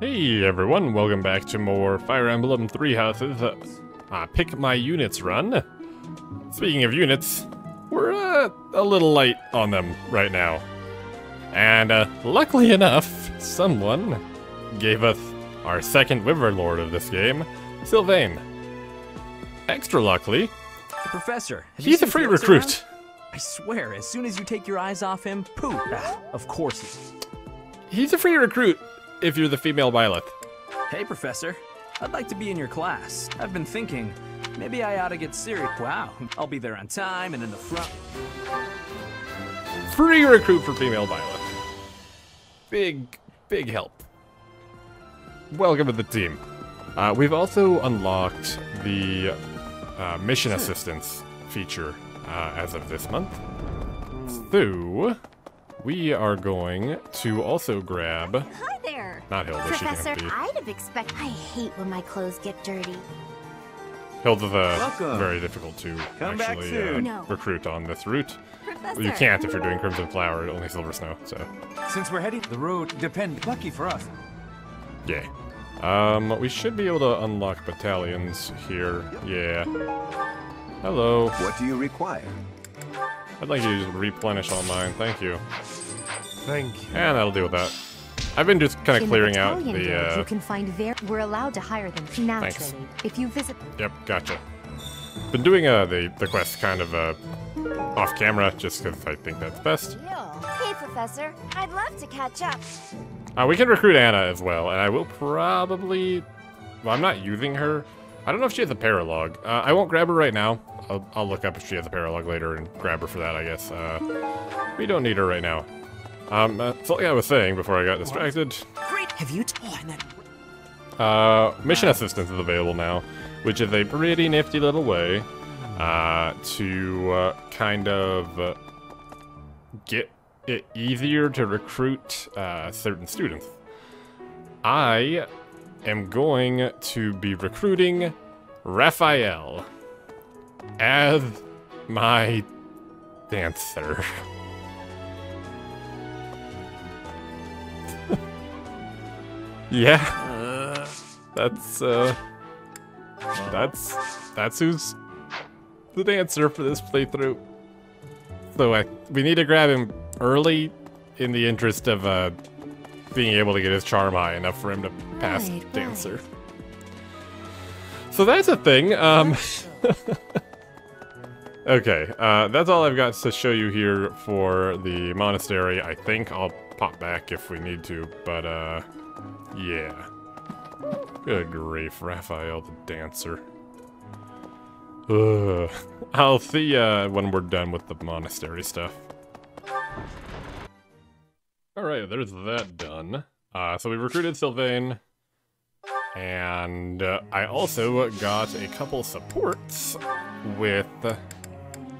Hey everyone, welcome back to more Fire Emblem Three Houses uh, uh, Pick My Units run. Speaking of units, we're uh, a little light on them right now. And uh, luckily enough, someone gave us our second Wyvern Lord of this game, Sylvain. Extra luckily, Professor, he's a free recruit. around? I swear, as soon as you take your eyes off him, poof. Ah, of course he. He's a free recruit if you're the female Byleth. Hey, Professor. I'd like to be in your class. I've been thinking, maybe I ought to get serious. Wow, I'll be there on time and in the front. Free recruit for female Byleth. Big, big help. Welcome to the team. Uh, we've also unlocked the uh, mission assistance feature uh, as of this month. So, we are going to also grab. Hi there. Not Hilda, she Professor, can't be. I'd have expected. I hate when my clothes get dirty. Hilda's uh, Welcome. very difficult to Come back actually uh. No. recruit on this route. Professor. Well, you can't if you're doing Crimson Flower, only Silver Snow, so. Since we're heading the road, depend lucky for us. Yeah. Um, we should be able to unlock battalions here. Yeah. Hello. What do you require? I'd like you to just replenish all mine. Thank you. Thank you. And that'll deal with that. I've been just kind In of the clearing out the, guild, you uh... can find ver- We're allowed to hire them naturally. If you visit. Yep, gotcha. Been doing, uh, the, the quest kind of, uh, off camera, just because I think that's best. Hey, Professor. I'd love to catch up. Uh, we can recruit Anna as well, and I will probably... Well, I'm not using her. I don't know if she has a paralog. Uh, I won't grab her right now. I'll, I'll look up if she has a paralog later and grab her for that, I guess. Uh, we don't need her right now. Um, uh, something I was saying before I got distracted. Great. Have you? Oh, and that. Uh, mission assistance is available now, which is a pretty nifty little way uh, to uh, kind of uh, get it easier to recruit uh, certain students. I am going to be recruiting Raphael as my dancer. yeah. That's uh that's that's who's the dancer for this playthrough. So I we need to grab him early in the interest of uh being able to get his charm high enough for him to pass Right, dancer. So that's a thing. Um Okay, uh, that's all I've got to show you here for the monastery. I think I'll pop back if we need to, but uh yeah. Good grief, Raphael the dancer. Ugh. I'll see uh, when we're done with the monastery stuff. Alright, there's that done. Uh, so we recruited Sylvain. And uh, I also got a couple supports with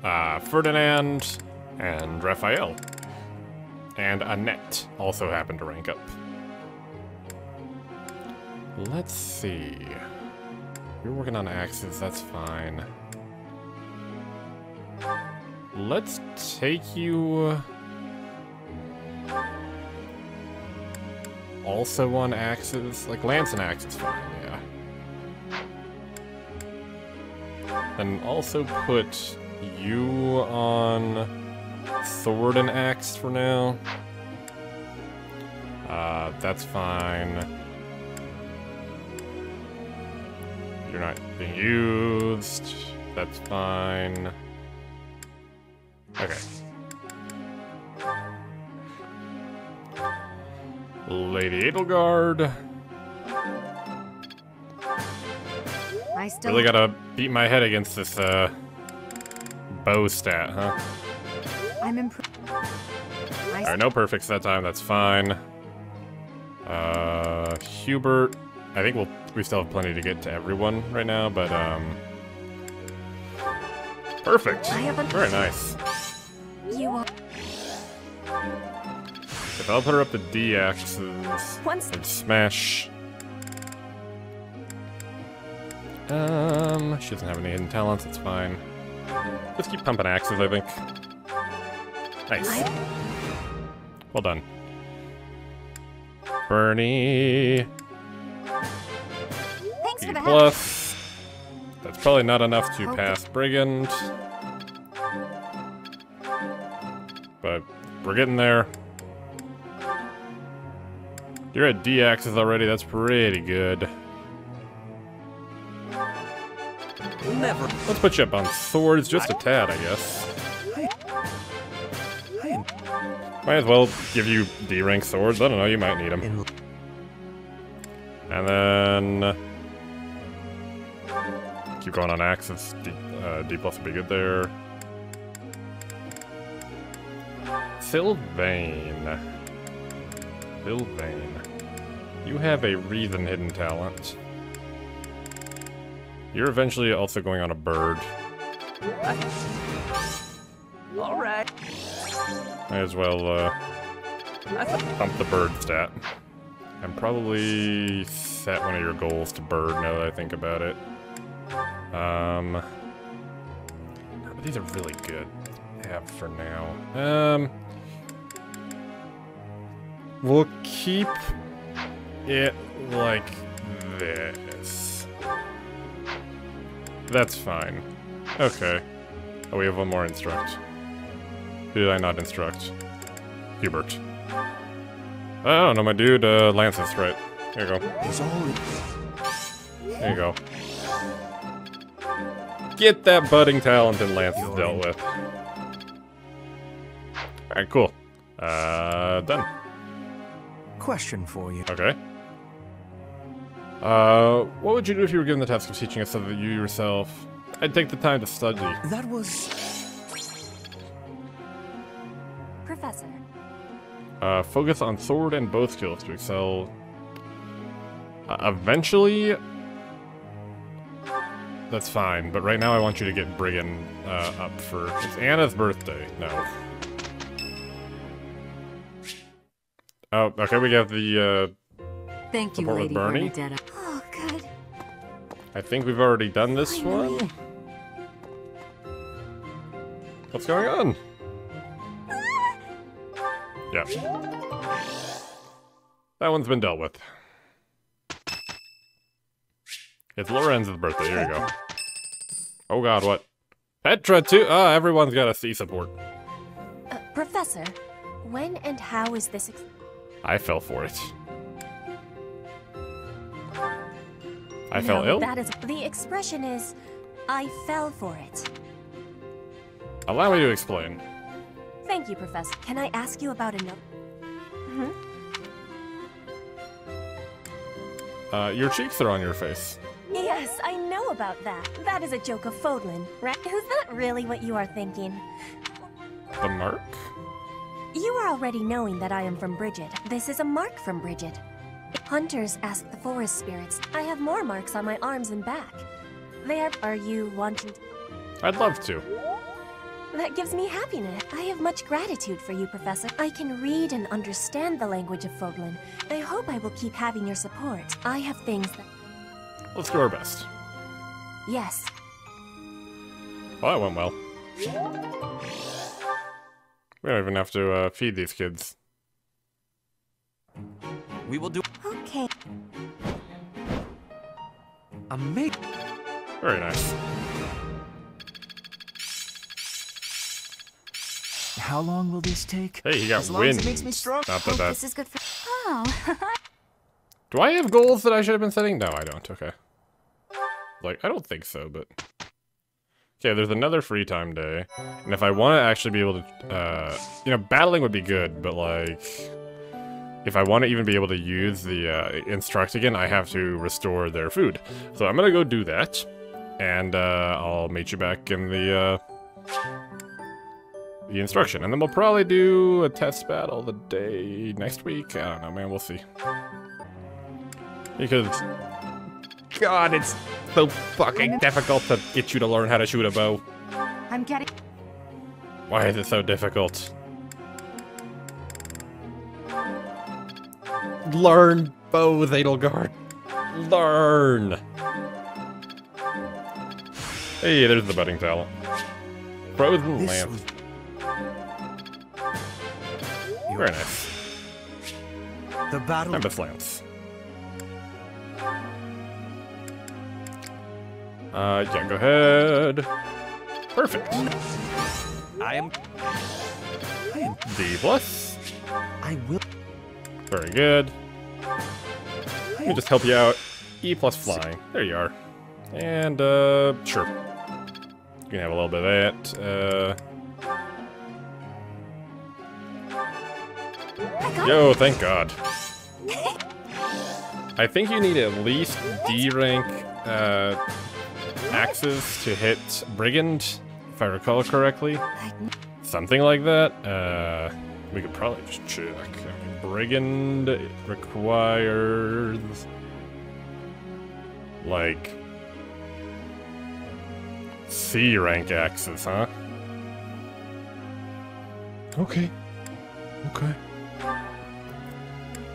uh, Ferdinand and Raphael. And Annette also happened to rank up. Let's see. You're working on axes, that's fine. Let's take you... Also on axes? Like, lance and axe is fine, yeah. And also put you on sword and axe for now. Uh, that's fine. You're not being used. That's fine. Okay. Lady Edelgard. I still. Really gotta beat my head against this, uh, bow stat, huh? I'm improved. Alright, no perfects that time, that's fine. Uh, Hubert. I think we'll, we still have plenty to get to everyone right now, but, um... Perfect! I have a- Very nice. You are. If I'll put her up to D axes and smash. Um, she doesn't have any hidden talents, it's fine. Just keep pumping axes, I think. Nice. Well done. Bernie. Thanks for the help. plus. That's probably not enough to pass Brigand. But we're getting there. You're at D axis already, that's pretty good. Let's put you up on swords just a tad, I guess. Might as well give you D rank swords. I don't know, you might need them. And then keep going on axes. D, uh, D plus would be good there. Sylvain. Sylvain. You have a reason hidden talent. You're eventually also going on a bird. All right. Might as well uh, pump the bird stat. And probably set one of your goals to bird now that I think about it. Um, but these are really good. have for now. Um, we'll keep it like this. That's fine. Okay. Oh, we have one more instruct. Who did I not instruct? Hubert. I don't know, my dude, uh, Lance's right. Here you go. There you go. Get that budding talent and Lance is dealt with. Alright, cool. Uh, done. question for you. Okay. Uh, what would you do if you were given the task of teaching us so that you yourself... I'd take the time to study. That was Professor. Uh, focus on sword and bow skills to excel. Uh, eventually... That's fine, but right now I want you to get Brigand uh, up for... It's Anna's birthday. No. Oh, okay, we got the, uh... Thank you, Lady Bernie? Bernadetta. Oh, good. I think we've already done this one. What's going on? Yeah. That one's been dealt with. It's Lorenz's birthday. Here you go. Oh god, what? Petra too? Ah, everyone's got a C support. Uh, Professor, when and how is this? Ex- I fell for it. I no, fell ill? That is the expression is, I fell for it. Allow me to explain. Thank you, Professor. Can I ask you about another? Hmm? Uh, your cheeks are on your face. Yes, I know about that. That is a joke of Fódlan, right? Is that really what you are thinking? The mark? You are already knowing that I am from Brigid. This is a mark from Brigid. Hunters ask the forest spirits. I have more marks on my arms and back. They are. Are you wanting to? I'd love to. That gives me happiness. I have much gratitude for you, Professor. I can read and understand the language of Fódlan. I hope I will keep having your support. I have things that. Let's do our best. Yes. Well, that went well. We don't even have to uh, feed these kids. We will do. Okay. Amazing. Very nice. How long will this take? Hey, he got As long as it makes me strong. Not that Hope that. this is good for. Oh, Do I have goals that I should have been setting? No, I don't. Okay. Like, I don't think so, but... Okay, there's another free time day. And if I want to actually be able to... Uh, you know, battling would be good, but like... If I want to even be able to use the uh, instruct again, I have to restore their food. So I'm gonna go do that. And uh, I'll meet you back in the... Uh, the instruction. And then we'll probably do a test battle the day next week. I don't know, man. We'll see. Because, God, it's so fucking difficult to get you to learn how to shoot a bow. I'm getting. Why is it so difficult? Learn bows, Edelgard. Learn. Hey, there's the budding talent. Frozen This Lance. was Very nice. the battle. Tempest Lance. Uh, yeah, go ahead. Perfect. I am. I am. D plus. I will. Very good. Let me just help you out. E plus flying. There you are. And, uh, sure. You can have a little bit of that. Uh, yo, thank God. I think you need at least D rank uh, axes to hit Brigand, if I recall correctly. Something like that. Uh, we could probably just check. I mean, Brigand requires like C rank axes, huh? Okay. Okay.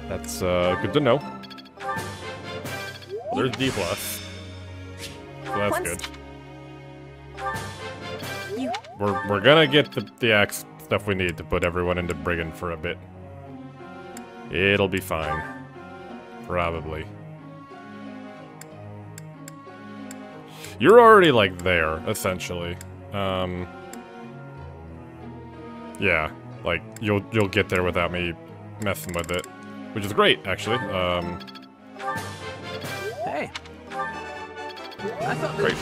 That's uh, good to know. Well, there's D plus. So that's Once- good. We're we're gonna get the the axe stuff we need to put everyone into brigand for a bit. It'll be fine. Probably. You're already like there, essentially. Um Yeah, like you'll you'll get there without me messing with it. Which is great, actually. Um Hey. I thought. great.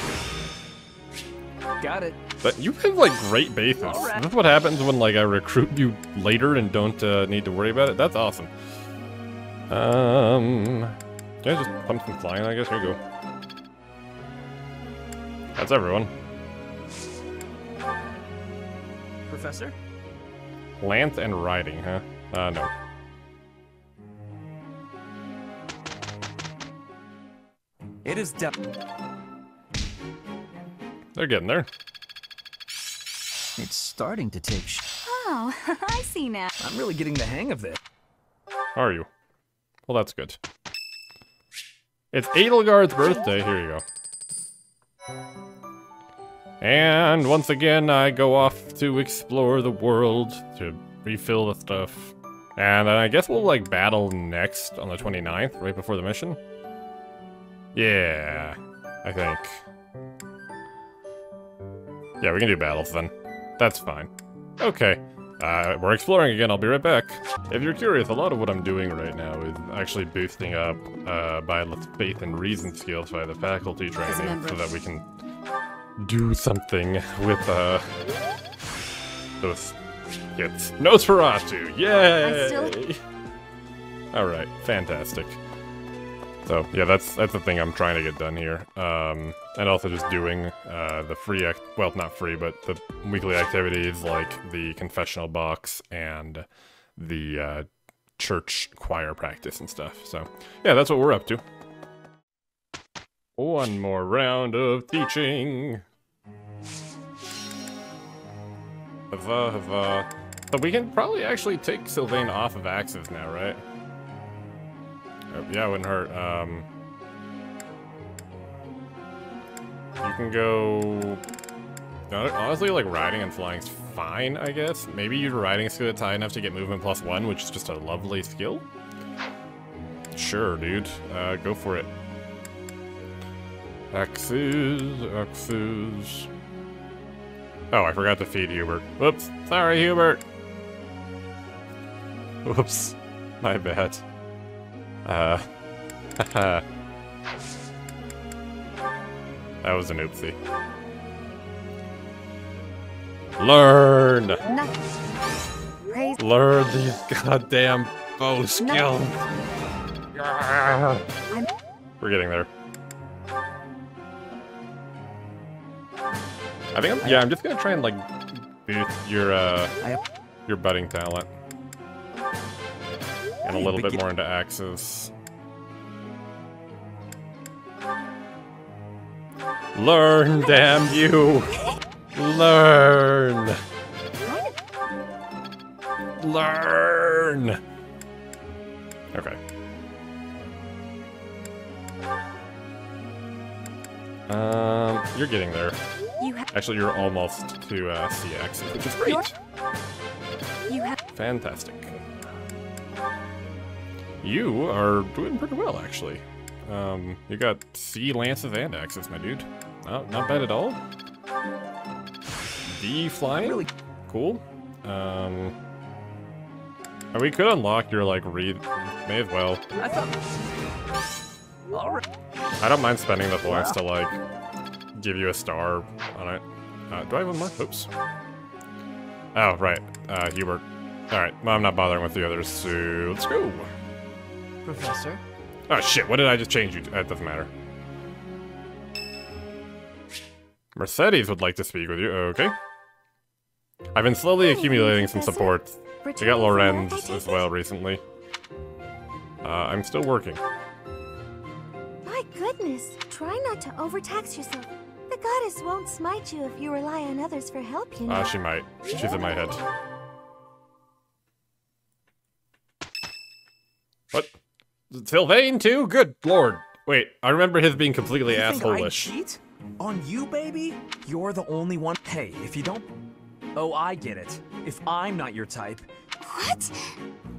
Got it. But you have like great bases. Alright. This is what happens when like I recruit you later and don't uh, need to worry about it. That's awesome. Um, can I just pump some flying. I guess. Here you go. That's everyone. Professor? Lance and riding, huh? Uh, no. It is def- They're getting there. It's starting to take. Sh- Oh, I see now. I'm really getting the hang of this. Are you? Well, that's good. It's Edelgard's birthday. Here you go. And once again, I go off to explore the world to refill the stuff. And then I guess we'll like battle next on the 29th, right before the mission. Yeah, I think. Yeah, we can do battles then. That's fine. Okay. Uh, we're exploring again. I'll be right back. If you're curious, a lot of what I'm doing right now is actually boosting up uh, by faith and reason skills by the faculty training so that we can do something with uh, those kids. Nosferatu! Yay! I still- All right, fantastic. So yeah, that's that's the thing I'm trying to get done here, um, and also just doing uh, the free act well, not free, but the weekly activities like the confessional box and the uh, church choir practice and stuff. So yeah, that's what we're up to. One more round of teaching. Hava, hava. But we can probably actually take Sylvain off of axes now, right? Uh, yeah, it wouldn't hurt. Um, you can go. Honestly, like riding and flying's fine, I guess. Maybe your riding skill is high enough to get movement plus one, which is just a lovely skill. Sure, dude. Uh, go for it. Axes, axes. Oh, I forgot to feed Hubert. Whoops. Sorry, Hubert. Whoops. My bad. Uh, haha. that was an oopsie. Learn! Learn these goddamn bow skills! We're getting there. I think I'm, yeah, I'm just gonna try and like boost your uh your budding talent. And a little bit more into axes. Learn, damn you! Learn! Learn! Okay. Um, you're getting there. Actually, you're almost to uh, CX, which is great. Fantastic. You are doing pretty well, actually. Um, you got C lances and axes, my dude. Oh, not bad at all. D flying? Really? Cool. Um... And we could unlock your, like, read... May as well. I thought. All right. I don't mind spending the points to, like, give you a star on it. Uh, do I have one more? Oops. Oh, right. Uh, Hubert. Alright, well, I'm not bothering with the others, so let's go. Professor? Oh, shit, what did I just change you to? That doesn't matter. Mercedes would like to speak with you. Okay. I've been slowly accumulating some support. We got needs some work, I Lorenz as well recently. Uh, I'm still working. My goodness. Try not to overtax yourself. The goddess won't smite you if you rely on others for help, you know. Uh, she might. She's in my head. What? Sylvain too? Good lord. Wait, I remember his being completely You think I asshole-ish. cheat? On you, baby? You're the only one. Hey, if you don't. Oh, I get it. If I'm not your type, What?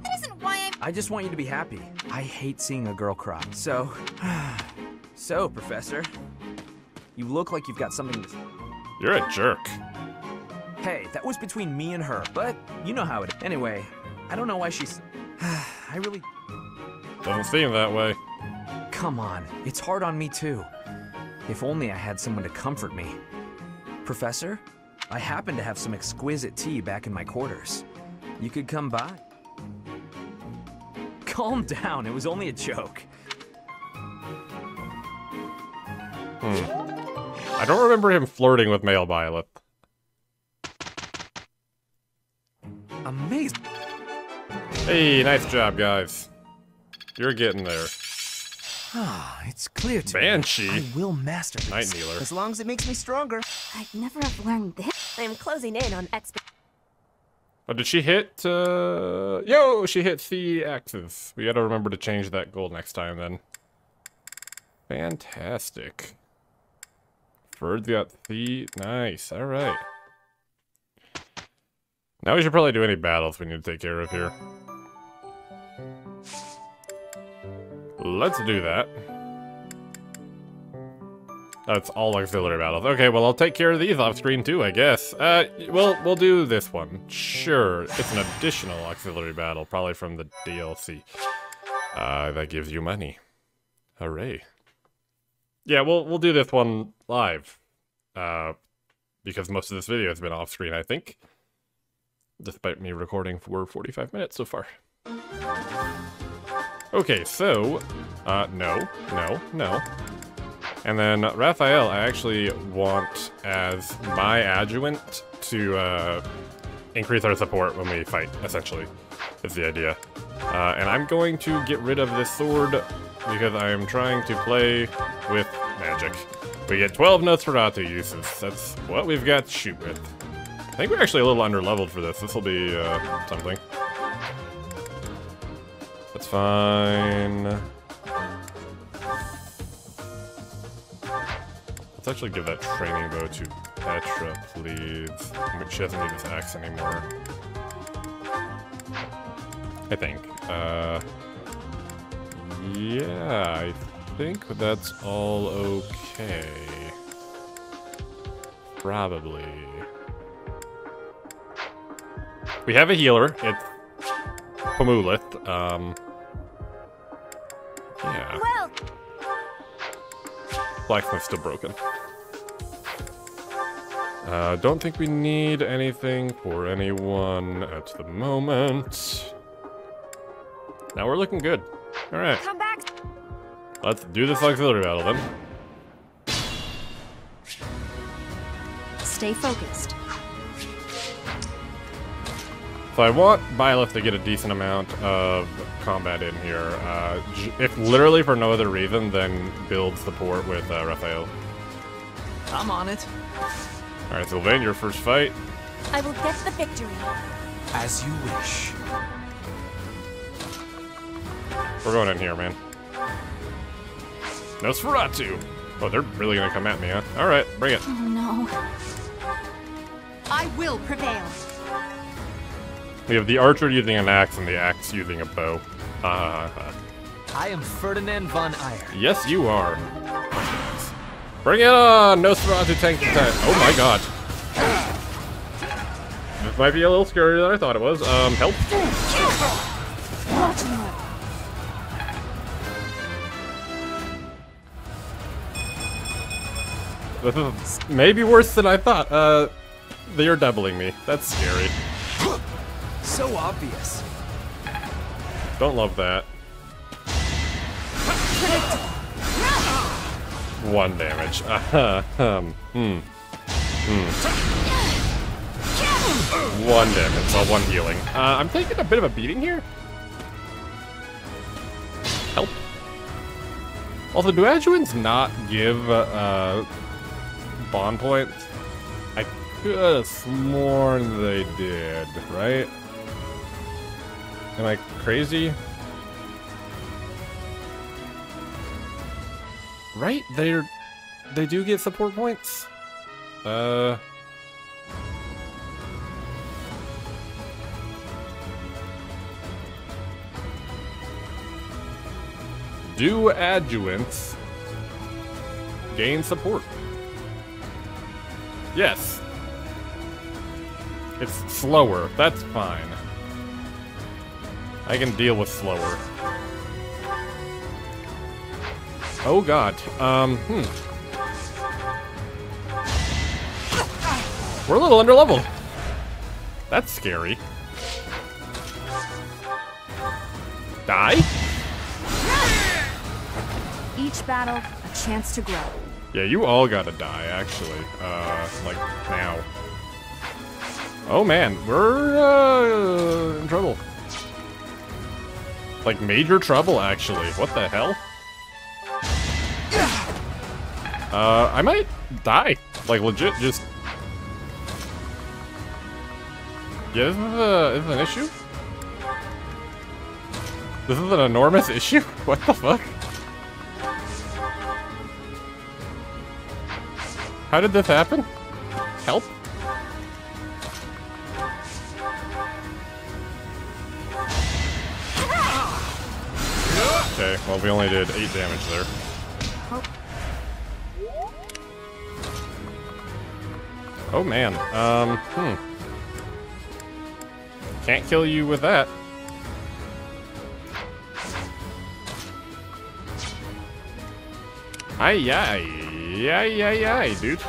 That isn't why I'm. I just want you to be happy. I hate seeing a girl cry. So, so, Professor, you look like you've got something to. You're a jerk. Hey, that was between me and her, but you know how it. Anyway, I don't know why she's. I really. Doesn't seem that way. Come on, it's hard on me too. If only I had someone to comfort me. Professor, I happen to have some exquisite tea back in my quarters. You could come by. Calm down, it was only a joke. Hmm. I don't remember him flirting with male Byleth. Amazing. Hey, nice job, guys. You're getting there. Ah, it's clear to Banshee. me. I will master this. Night Kneeler. As long as it makes me stronger. I'd never have learned this. I am closing in on exp. Oh, did she hit, uh... Yo, she hit the axes. We gotta remember to change that goal next time, then. Fantastic. Ferd got the... Nice, alright. Now we should probably do any battles we need to take care of here. Let's do that. That's all auxiliary battles. Okay, well, I'll take care of these off screen too, I guess. Uh, we'll, we'll do this one. Sure, it's an additional auxiliary battle, probably from the DLC. Uh, that gives you money. Hooray. Yeah, we'll, we'll do this one live. Uh, because most of this video has been off screen, I think. Despite me recording for 45 minutes so far. Okay, so, uh, no, no, no. And then Raphael, I actually want as my adjuvant to uh, increase our support when we fight, essentially, is the idea. Uh, and I'm going to get rid of this sword because I am trying to play with magic. We get 12 Nosferatu uses. That's what we've got to shoot with. I think we're actually a little under-leveled for this. This will be uh, something. That's fine. Let's actually give that training bow to Petra, please. She doesn't need this axe anymore. I think. Uh, yeah, I think that's all okay. Probably. We have a healer. It's Pomulith. Um, Blacksmith's still broken. Uh, don't think we need anything for anyone at the moment. Now we're looking good. Alright, come back. let's do this auxiliary battle then. Stay focused. So I want Byleth to get a decent amount of combat in here. Uh, if literally for no other reason than build support with uh, Raphael. I'm on it. Alright, Sylvain, your first fight. I will get the victory. As you wish. We're going in here, man. Nosferatu! Oh, they're really gonna come at me, huh? Alright, bring it. Oh no. I will prevail. We have the archer using an axe and the axe using a bow. Uh, I am Ferdinand von Aegir. yes, you are. Bring it on! Nosferatu tank attack! Oh my god. This might be a little scarier than I thought it was. Um, help. This is maybe worse than I thought. Uh, they are doubling me. That's scary. So obvious. Don't love that. One damage. Uh, um, hmm. Hmm. One damage, well, one healing. Uh, I'm taking a bit of a beating here. Help. Also, do adjuvants not give, uh, bond points? I could have sworn they did, right? Am I crazy? Right, they're they do get support points. Uh Do adjuvants gain support? Yes. It's slower. That's fine. I can deal with slower. Oh god. Um, hmm. We're a little under level. That's scary. Die? Each battle, a chance to grow. Yeah, you all gotta die, actually. Uh, like, now. Oh man, we're, uh, in trouble. Like, major trouble, actually. What the hell? Uh, I might die. Like, legit, just... Yeah, this is, a, this is an issue? This is an enormous issue? What the fuck? How did this happen? Help? Okay, well we only did 8 damage there. Oh man, um, hmm. Can't kill you with that. Ay, ay, ay, ay, ay, dude.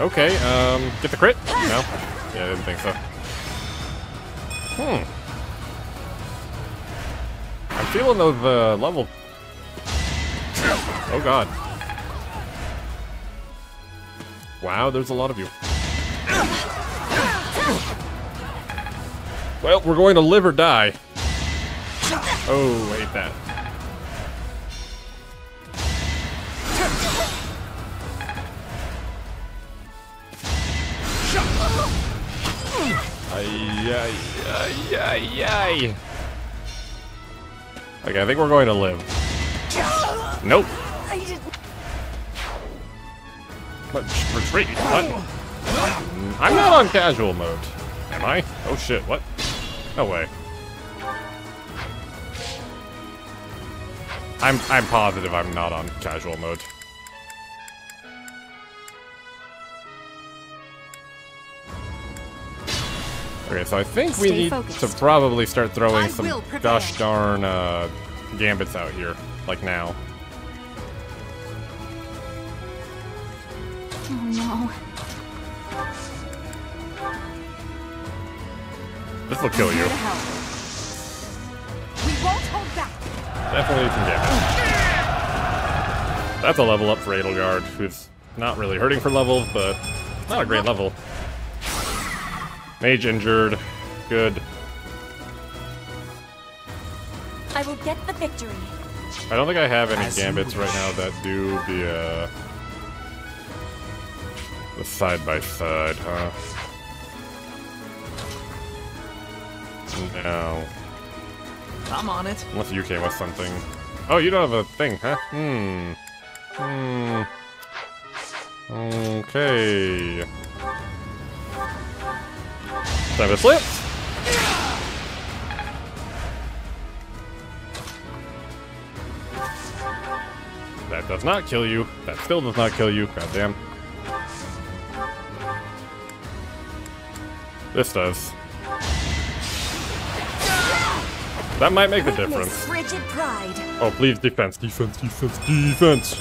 Okay, um, get the crit? No? Yeah, I didn't think so. Hmm. Feeling those, uh, level... Oh god. Wow, there's a lot of you. Well, we're going to live or die. Oh, hate that. Ay, ay, ay, ay, ay. Okay, I think we're going to live. Nope. Retreat. What? I'm not on casual mode. Am I? Oh shit, what? No way. I'm I'm positive I'm not on casual mode. Okay, so I think we need focused. to probably start throwing I some gosh darn uh, gambits out here, like now. Oh no. This will kill you. Here to help. We won't hold back. Definitely some damage. That's a level up for Edelgard, who's not really hurting for levels, but not a great level. Mage injured. Good. I will get the victory. I don't think I have any As gambits right now that do the, uh... The side by side, huh? No. I'm on it. Unless you came with something. Oh, you don't have a thing, huh? Hmm. Hmm. Okay. Time to slip. That does not kill you. That still does not kill you. God damn. This does. That might make the difference. Oh, please, defense, defense, defense, defense.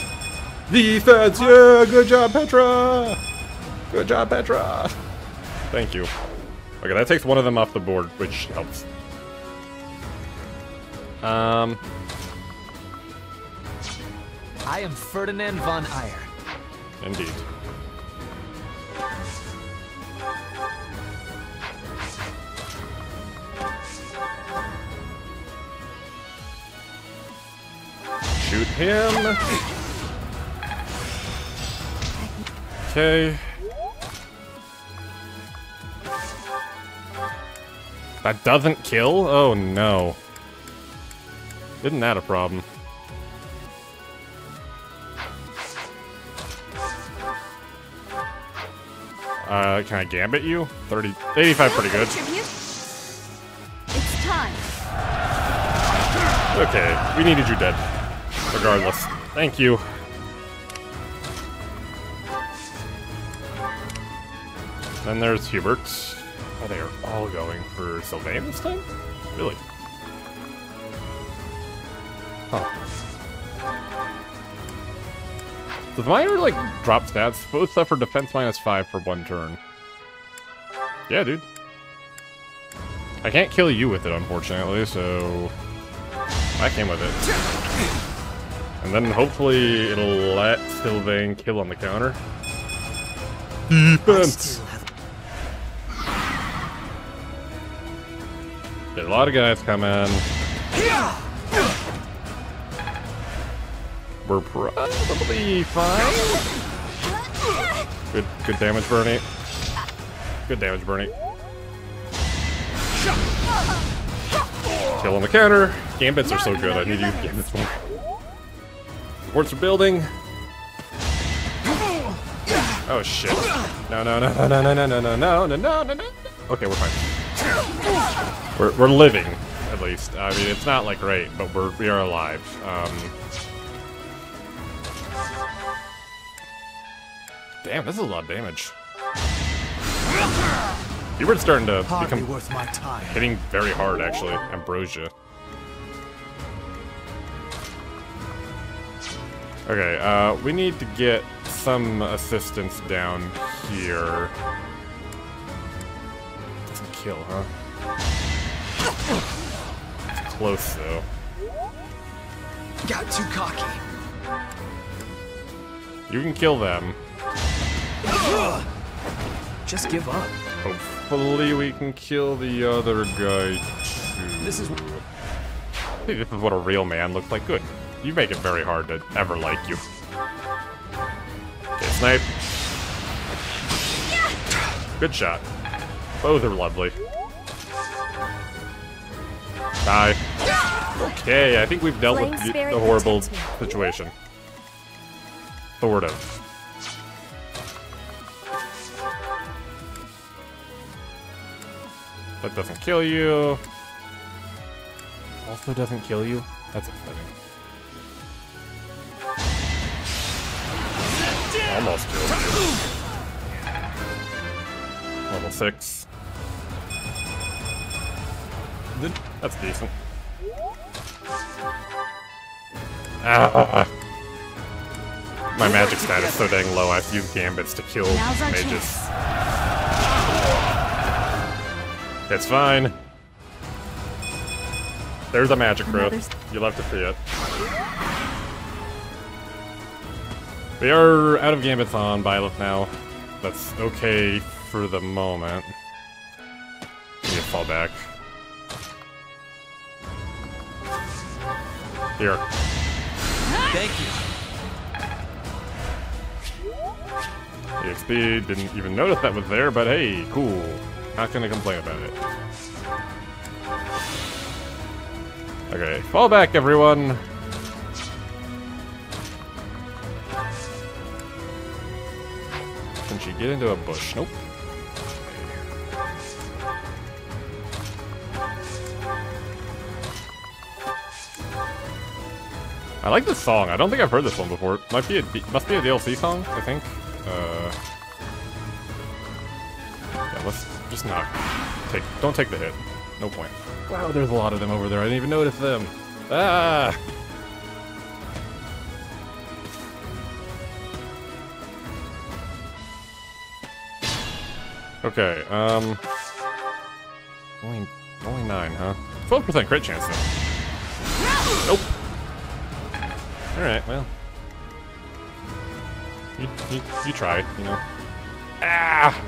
Defense, yeah, good job, Petra. Good job, Petra. Thank you. Okay, that takes one of them off the board, which helps. Um, I am Ferdinand von Aegir. indeed. Shoot him. Okay. That doesn't kill? Oh no. Isn't that a problem? Uh, can I gambit you? 30, 85 pretty good. It's time. Okay, we needed you dead. Regardless. Thank you. Then there's Hubert. Oh, they are all going for Sylvain this time? Really? Huh. Does Meyer, like, drop stats? Both suffer defense minus 5 for one turn. Yeah, dude. I can't kill you with it, unfortunately, so... I came with it. And then hopefully it'll let Sylvain kill on the counter. Defense! A lot of guys coming. We're probably fine. Good, good damage, Bernie. Good damage, Bernie. Kill on the counter. Gambits are so good. I need you gambits more. Are building. Oh shit. No, no, no, no, no, no, no, no, no, no, no, no, no. Okay, we're fine. We're, we're living, at least. I mean, it's not like great, but we're we are alive. Um, damn, this is a lot of damage. You were starting to Hardly become worth my time. hitting very hard, actually. Ambrosia. Okay, uh, we need to get some assistance down here. Doesn't kill, huh? It's close, though. Got too cocky. You can kill them. Just give up. Hopefully we can kill the other guy, too. This is Hey, this is what a real man looks like. Good. You make it very hard to ever like you. Okay, snipe. Good shot. Both are lovely. Die. Okay, I think we've dealt with the, the horrible protects me. situation. Sort of. That doesn't kill you. Also doesn't kill you? That's upsetting. Almost killed you. Level 6. That's decent. Ah. My magic stat is so dang low, I have to use gambits to kill mages. chance. It's fine. There's a magic growth. You'll have to see it. We are out of gambits on Byleth now. That's okay for the moment. Need to fall back. Here. Thank you. EXP, didn't even notice that was there, but hey, cool. Not gonna complain about it. Okay, fall back, everyone. Can she get into a bush? Nope. I like this song. I don't think I've heard this one before. Might be a D must be a DLC song, I think. Uh, yeah, let's just not take. Don't take the hit. No point. Wow, there's a lot of them over there. I didn't even notice them. Ah. Okay. Um. Only, only nine, huh? Twelve percent crit chance though. Nope. Alright, well. You, you, you tried, you know. Ah!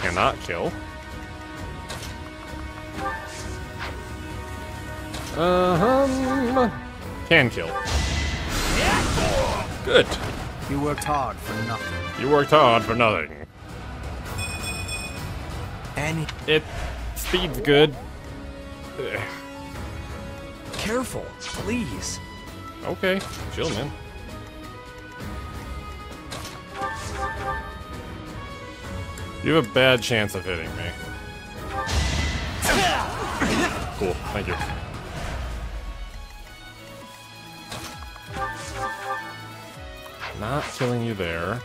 Cannot kill. Uh-huh. Can kill. Good. You worked hard for nothing. You worked hard for nothing. And It speed's good. Careful, please. Okay, chill, man. You have a bad chance of hitting me. Cool, thank you. Not killing you there.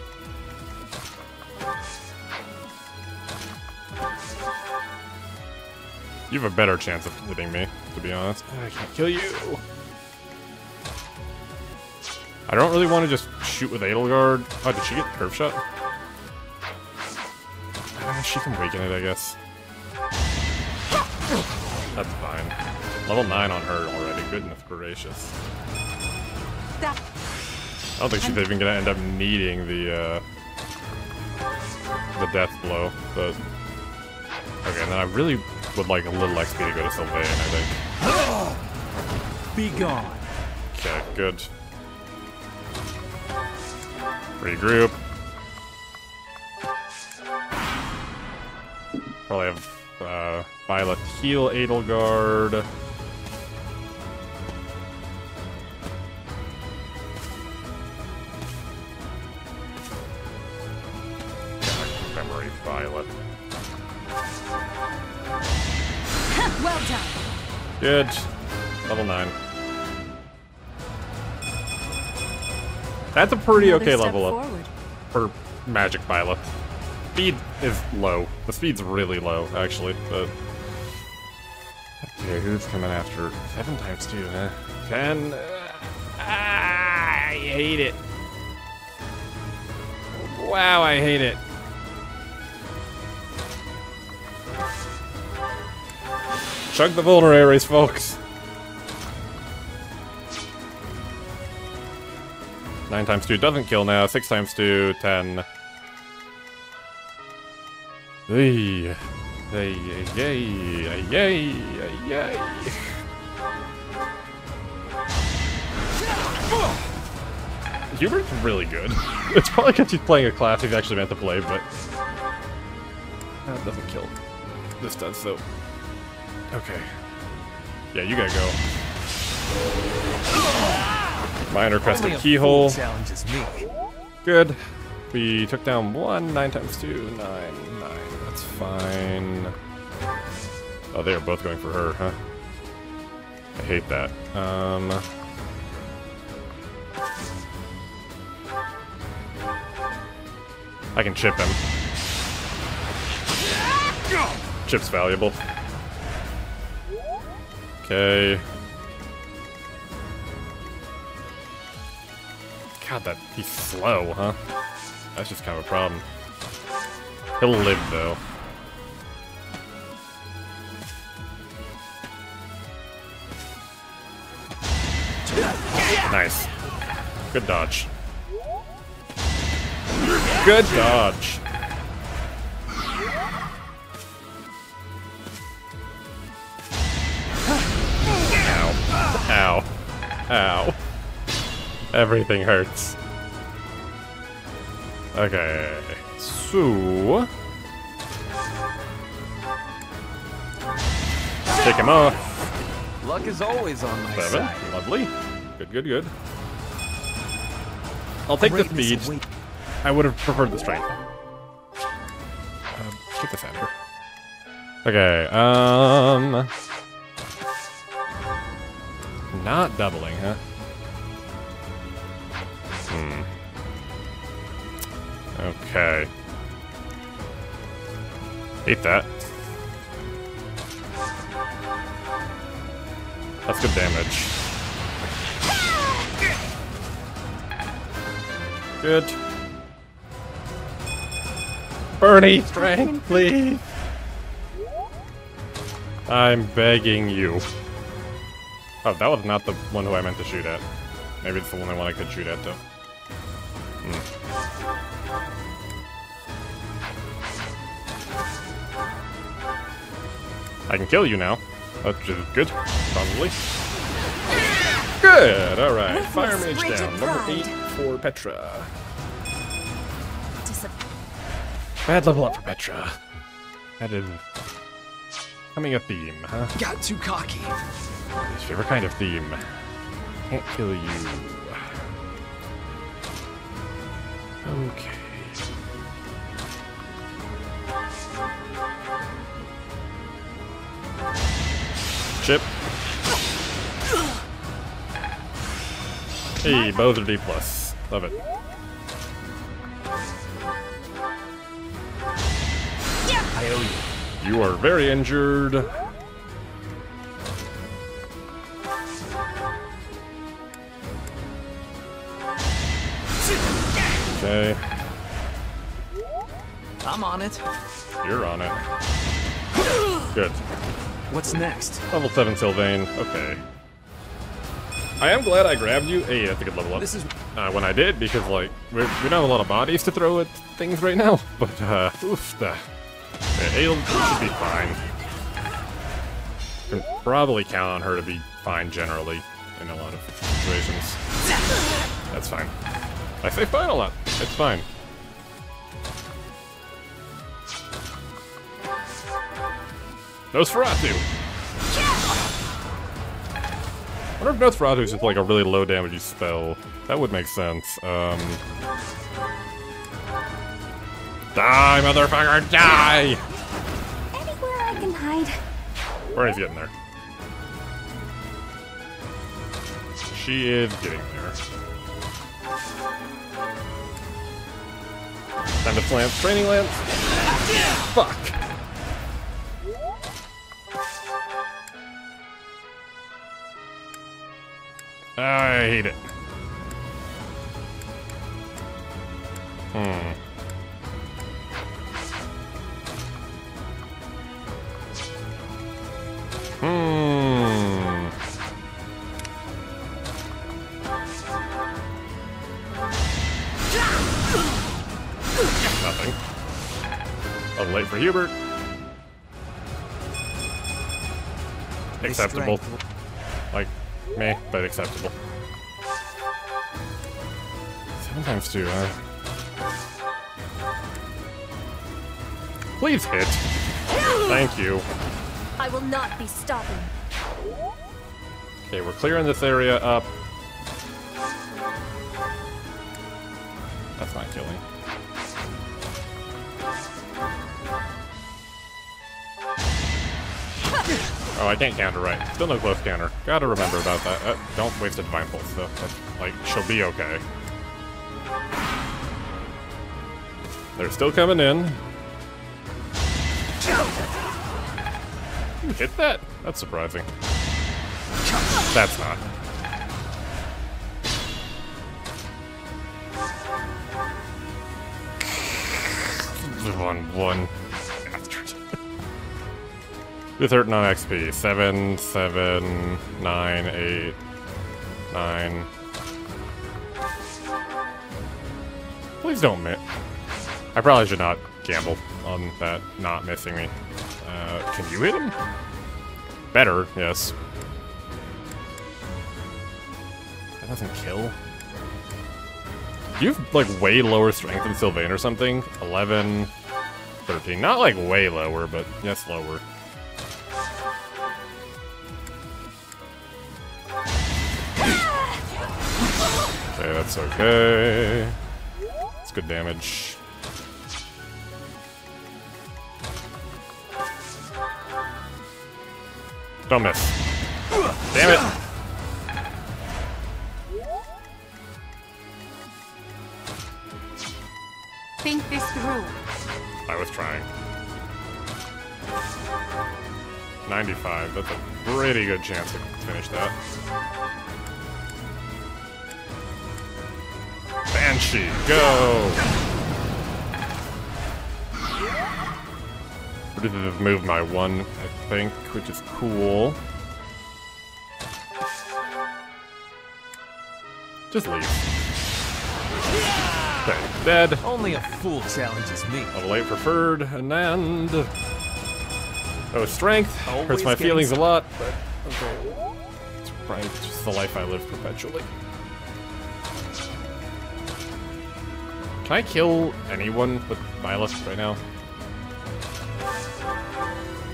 You have a better chance of hitting me, to be honest. I can't kill you. I don't really want to just shoot with Edelgard. Oh, did she get curve shot? Uh, she can weaken it, I guess. That's fine. Level 9 on her already. Goodness gracious. I don't think she's even gonna end up needing the, uh... The death blow, but... Okay, and then I really would like a little XP to go to Sylvain, I think. Be gone. Okay, good. Regroup. Probably have uh, Violet heal Edelgard. Good. Level 9. That's a pretty Another okay step level up forward. for Magic Violet. Speed is low. The speed's really low, actually, but... Okay, who's coming after? Seven times two, huh? Ten... Uh, ah, I hate it. Wow, I hate it. Chug the vulneraries, folks. Nine times two doesn't kill now. Six times two, ten. Hey, hey, yay, yay, yay. Hubert's really good. It's probably because he's playing a class he's actually meant to play, but that doesn't kill. This does though. Okay. Yeah, you gotta go. Minor crested Only a keyhole. challenges me. Good. We took down one, nine times two, nine, nine. That's fine. Oh, they are both going for her, huh? I hate that. Um. I can chip him. Chip's valuable. Okay. God, that he's slow, huh? That's just kind of a problem. He'll live though. Nice. Good dodge. Good dodge. Ow. Ow. Everything hurts. Okay. So... Take him off. Luck is always on my Seven. side. Lovely. Good, good, good. I'll take the speed. I would have preferred the strength. Um, get this out of here. Okay, um... Not doubling, huh? Hmm. Okay. Hate that. That's good damage. Good. Bernie, strength, please. I'm begging you. Oh, that was not the one who I meant to shoot at. Maybe it's the only one I could shoot at, though. Hmm. I can kill you now, That's is good, probably. Good, alright. Fire Mage down. Number 8 for Petra. Bad level up for Petra. That is becoming a theme, huh? Got too cocky. His favorite kind of theme. Can't kill you. Okay. Chip. Hey, both are D plus. Love it. I owe you. You are very injured. Okay, I'm on it. you're on it. Good. What's next? Level 7 Sylvain. Okay. I am glad I grabbed you. Hey, that's a good level up. This is Uh, when I did, because, like, we're, we don't have a lot of bodies to throw at things right now. But, uh, oof, the... Yeah, should be fine. Can probably count on her to be fine generally in a lot of situations. That's fine. I say fine a lot. It's fine. Nosferatu! I wonder if Nosferatu is just like a really low damage spell. That would make sense. Um... Die, motherfucker, die! Anywhere I can hide. Where is getting there? She is getting there. Time to lance. Training lance. Fuck. I hate it. Hmm. For Hubert. Acceptable. Like, meh, but acceptable. Sometimes too, huh? Please hit. Thank you. I will not be stopping. Okay, we're clearing this area up. That's not killing. Oh, I can't counter right. Still no close counter. Gotta remember about that. Uh, don't waste a divine pulse though. Like, she'll be okay. They're still coming in. You hit that? That's surprising. That's not. One, one. With hurting on XP. Seven, seven, nine, eight, nine. Please don't miss. I probably should not gamble on that not missing me. Uh, can you hit him? Better, yes. That doesn't kill. You have, like, way lower strength than Sylvain or something? 11, 13. Not, like, way lower, but yes, lower. Okay, that's okay. It's good damage. Don't miss. Damn it! Think this through. I was trying. 95, that's a pretty good chance to finish that. Banshee, go! I've moved my one, I think, which is cool. Just leave. Okay, dead. Only a fool challenges me. Level 8 preferred, and then... Oh, strength. Hurts my feelings a lot, but okay. It's probably just the life I live perpetually. Can I kill anyone with Violet right now?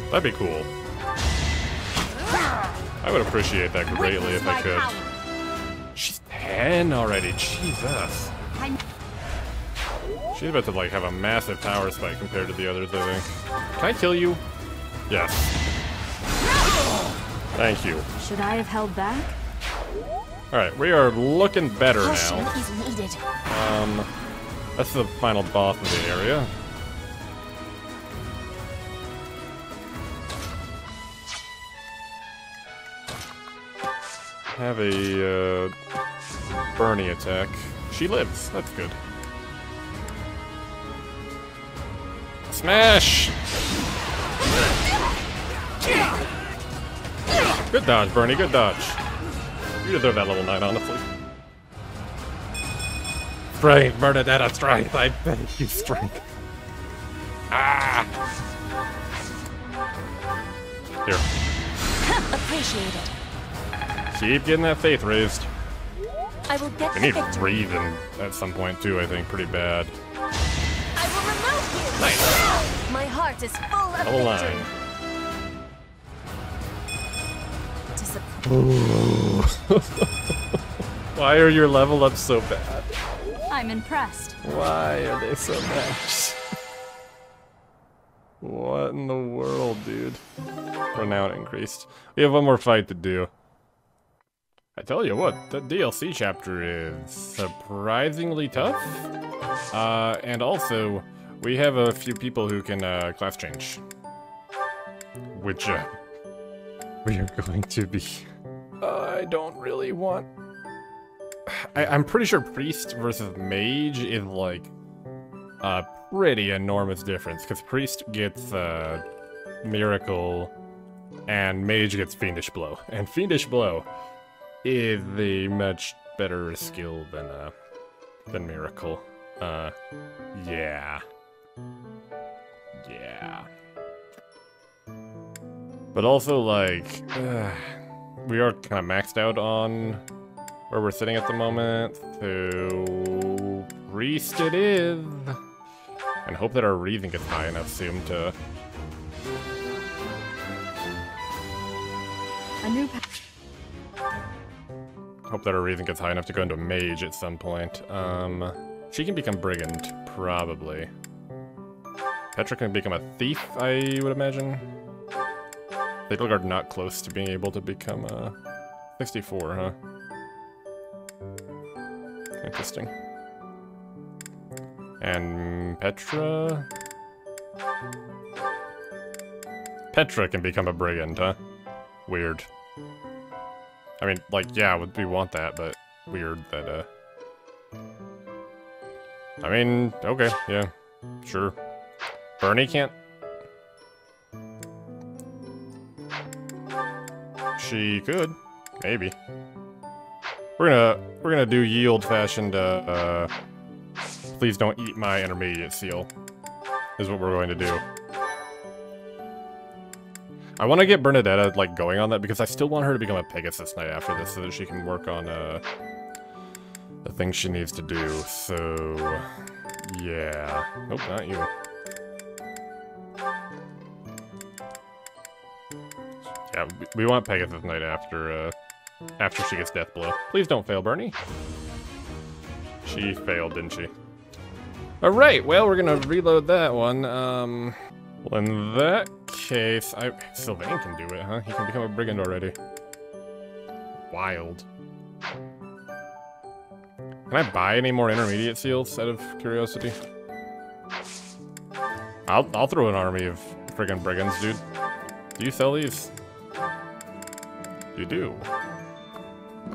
That'd be cool. I would appreciate that greatly if I could. She's 10 already, Jesus. She's about to like have a massive power spike compared to the others, I think. Can I kill you? Yes. Thank you. Should I have held back? Alright, we are looking better now. Um, that's the final boss of the area. Have a, uh, Bernie attack. She lives, that's good. Smash! Good dodge, Bernie, good dodge. You deserve that level 9, honestly. Strength, Bernadetta, strength, I beg you, strength. Ah! Here, Appreciate it. keep getting that faith raised. I will get We need breathing at some point too, I think, pretty bad. I will remove you. Nice. My heart is full of Level victory. 9. Disappointed. Why are your level ups so bad? I'm impressed. Why are they so bad? what in the world, dude? Renown increased. We have one more fight to do. I tell you what, the DLC chapter is surprisingly tough. Uh, and also, we have a few people who can uh, class change. Which, uh, we are going to be... I don't really want... I, I'm pretty sure Priest versus Mage is like a pretty enormous difference, because Priest gets uh, Miracle and Mage gets Fiendish Blow. And Fiendish Blow is a much better skill than uh, than Miracle. Uh, yeah. Yeah. But also, like, we are kind of maxed out on where we're sitting at the moment, so Priest it is. And hope that our breathing gets high enough soon to A new hope that our breathing gets high enough to go into mage at some point. Um, she can become brigand, probably. Petra can become a thief, I would imagine. Fatal Guard not close to being able to become a 64, huh? Interesting. And Petra? Petra can become a brigand, huh? Weird. I mean, like, yeah, we want that, but weird that, uh... I mean, okay, yeah, sure. Bernie can't... She could, maybe. We're gonna, we're gonna do yield fashioned, uh, uh... Please don't eat my intermediate seal. Is what we're going to do. I want to get Bernadetta, like, going on that, because I still want her to become a Pegasus Knight after this, so that she can work on, uh, the things she needs to do, so... Yeah. Nope, not you. Yeah, we, we want Pegasus Knight after, uh, after she gets Death Blow. Please don't fail, Bernie. She failed, didn't she? Alright, well, we're gonna reload that one. Um, well, in that case, I Sylvain can do it, huh? He can become a brigand already. Wild. Can I buy any more intermediate seals out of curiosity? I'll I'll throw an army of friggin' brigands, dude. Do you sell these? You do.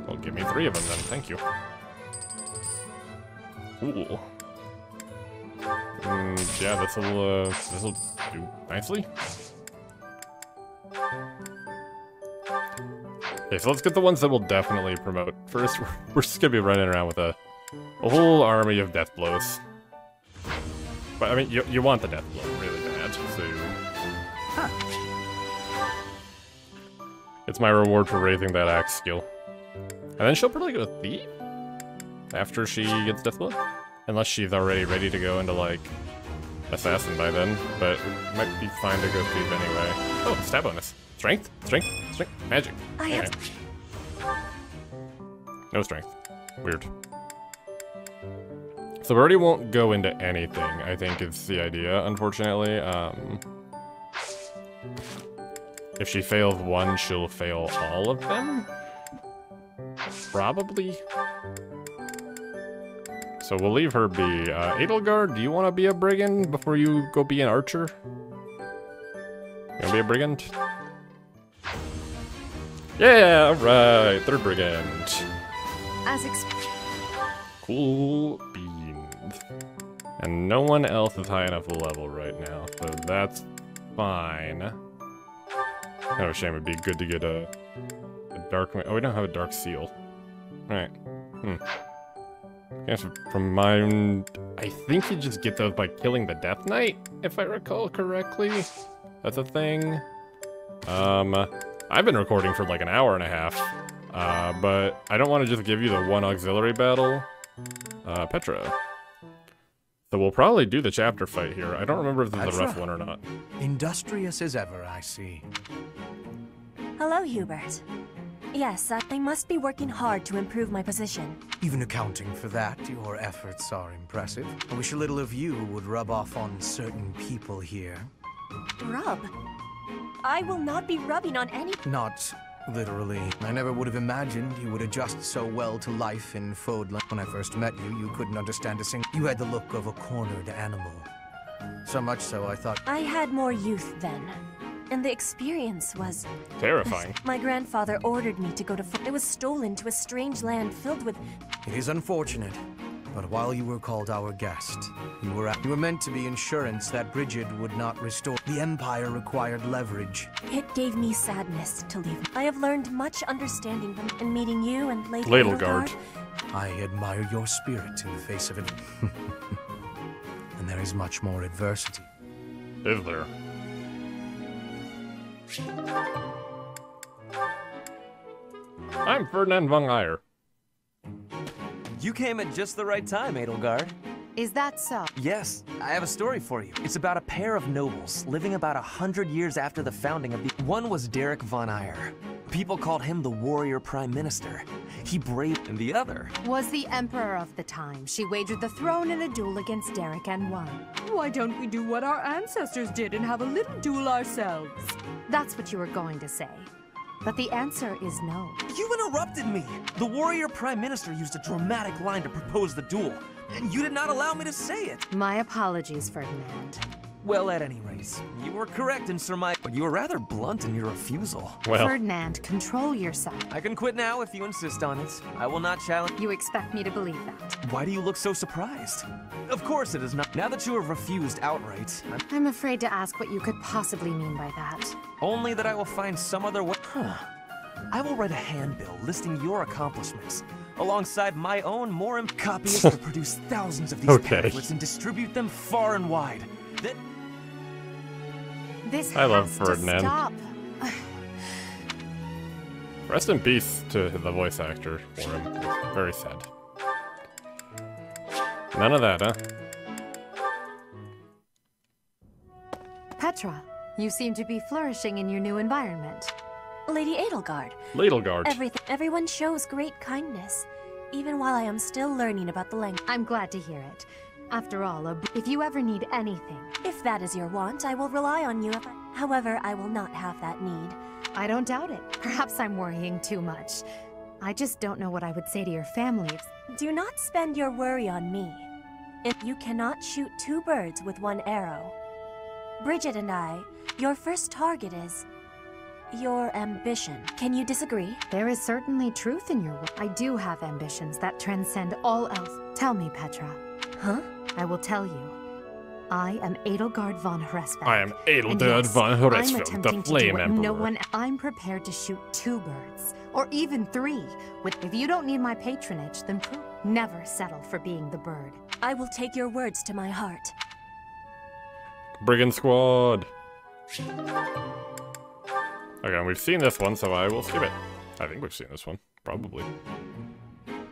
Well, give me three of them then. Thank you. Cool. Mm, yeah, this'll uh, this'll do nicely. Okay, so let's get the ones that will definitely promote. First, we're just gonna be running around with a, a whole army of death blows. But I mean, you, you want the death blow really bad, so... It's my reward for raising that axe skill. And then she'll probably go Thief? After she gets death blow? Unless she's already ready to go into, like, Assassin by then. But it might be fine to go Thief anyway. Oh, stab bonus. Strength? Strength? Strength? Magic. I have... No strength. Weird. So Birdie won't go into anything, I think is the idea, unfortunately. Um, if she fails one, she'll fail all of them? Probably. So we'll leave her be. Uh, Edelgard, do you want to be a brigand before you go be an archer? You want to be a brigand? Yeah, alright, third brigand. As. Cool beans. And no one else is high enough level right now, so that's fine. Kind of a shame it'd be good to get a dark... Oh, we don't have a dark seal. Alright. Hmm. Guess from mine, I think you just get those by killing the Death Knight, if I recall correctly. That's a thing. Um, I've been recording for like an hour and a half, uh, but I don't want to just give you the one auxiliary battle. Uh, Petra. So we'll probably do the chapter fight here. I don't remember if this is a rough one or not. Industrious as ever, I see. Hello, Hubert. Yes, uh, I must be working hard to improve my position. Even accounting for that, your efforts are impressive. I wish a little of you would rub off on certain people here. Rub? I will not be rubbing on any- Not literally. I never would have imagined you would adjust so well to life in Fódlan. When I first met you, you couldn't understand a single. You had the look of a cornered animal. So much so, I thought. I had more youth then. And the experience was... Terrifying. My grandfather ordered me to go to... Fo- I was stolen to a strange land filled with... It is unfortunate, but while you were called our guest, you were you were meant to be insurance that Brigid would not restore. The Empire required leverage. It gave me sadness to leave. I have learned much understanding from and meeting you and Lady Ladlegard. Edelgard. I admire your spirit in the face of it. and there is much more adversity. Is there? I'm Ferdinand von Aegir. You came at just the right time, Edelgard. Is that so? Yes, I have a story for you. It's about a pair of nobles living about a hundred years after the founding of the. One was Derek von Aegir. People called him the warrior prime minister. He braved, and the other. Was the emperor of the time. She wagered the throne in a duel against Derek and won. Why don't we do what our ancestors did and have a little duel ourselves? That's what you were going to say. But the answer is no. You interrupted me! The warrior prime minister used a dramatic line to propose the duel, and you did not allow me to say it. My apologies, Ferdinand. Well, at any rate, you were correct in surmising, but you were rather blunt in your refusal. Well, Ferdinand, control yourself. I can quit now if you insist on it. I will not challenge. You expect me to believe that? Why do you look so surprised? Of course it is not. Now that you have refused outright, I'm I'm afraid to ask what you could possibly mean by that. only that I will find some other way. Huh. I will write a handbill listing your accomplishments, alongside my own more imp- copyists to produce thousands of these Okay. pamphlets and distribute them far and wide. That This I love Ferdinand. stop. rest in peace to the voice actor for him. Very sad. None of that, huh? Petra, you seem to be flourishing in your new environment. Lady Edelgard. Ladlegard. Everything. Everyone shows great kindness. Even while I am still learning about the language. I'm glad to hear it. After all, if you ever need anything, If that is your want, I will rely on you. I... However, I will not have that need. I don't doubt it. Perhaps I'm worrying too much. I just don't know what I would say to your family if... Do not spend your worry on me. If you cannot shoot two birds with one arrow. Brigid and I, your first target is your ambition. Can you disagree? There is certainly truth in your. I do have ambitions that transcend all else. Tell me, Petra. Huh? I will tell you. I am Edelgard von Hresvelg. I am And Edelgard yes, von I'm Hresvelg, attempting the to do Flame what Emperor. No one. I'm prepared to shoot two birds, or even three. With if you don't need my patronage, then prove. Never settle for being the bird. I will take your words to my heart. Brigand Squad. Okay, we've seen this one, so I will skip it. I think we've seen this one, probably.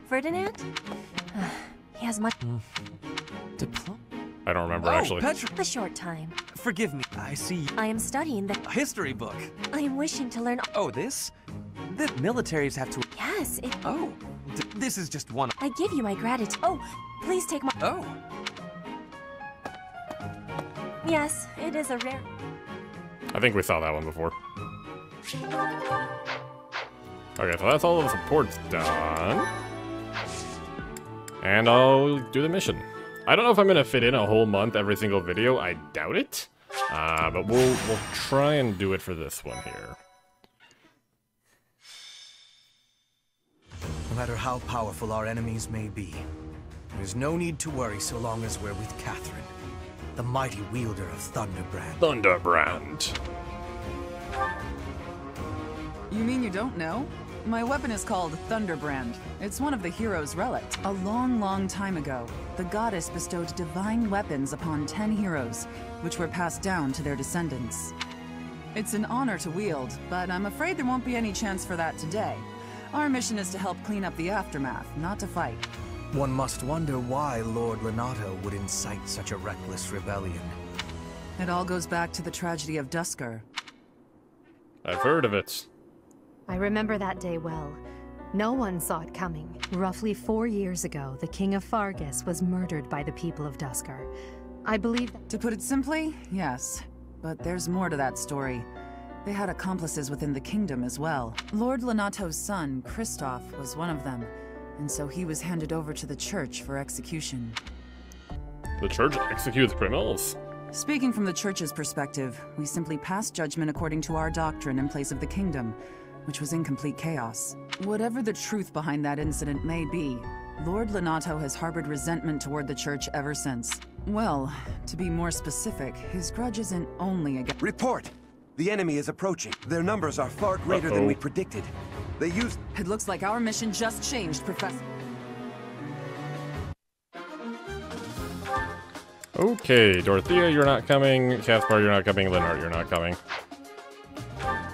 Ferdinand? He has much hmm. Diploma? I don't remember Oh, actually. Petra! a short time. Forgive me. I see I am studying the history book. I am wishing to learn Oh, this? The militaries have to. Yes, it Oh, th- this is just one. I give you my gratitude. Oh, please take my Oh, Yes, it is a rare I think we saw that one before. Okay, so that's all of the supports done. And I'll do the mission. I don't know if I'm gonna fit in a whole month every single video. I doubt it. Uh, but we'll we'll try and do it for this one here. No matter how powerful our enemies may be, there's no need to worry so long as we're with Catherine, the mighty wielder of Thunderbrand. Thunderbrand. You mean you don't know? My weapon is called Thunderbrand. It's one of the hero's relics. A long, long time ago, the goddess bestowed divine weapons upon ten heroes, which were passed down to their descendants. It's an honor to wield, but I'm afraid there won't be any chance for that today. Our mission is to help clean up the aftermath, not to fight. One must wonder why Lord Lonato would incite such a reckless rebellion. It all goes back to the tragedy of Duscur. I've heard of it. I remember that day well. No one saw it coming. Roughly four years ago, the King of Faerghus was murdered by the people of Duscur. I believe that To put it simply, yes. But there's more to that story. They had accomplices within the kingdom as well. Lord Lonato's son, Christophe, was one of them, and so he was handed over to the church for execution. The church executes criminals. Speaking from the church's perspective, we simply pass judgment according to our doctrine in place of the kingdom, which was in complete chaos. Whatever the truth behind that incident may be, Lord Lonato has harbored resentment toward the church ever since. Well, to be more specific, his grudge isn't only against. Report! The enemy is approaching. Their numbers are far greater than we predicted. They used It looks like our mission just changed, Professor. Okay, Dorothea, you're not coming. Caspar, you're not coming. Linhardt, you're not coming.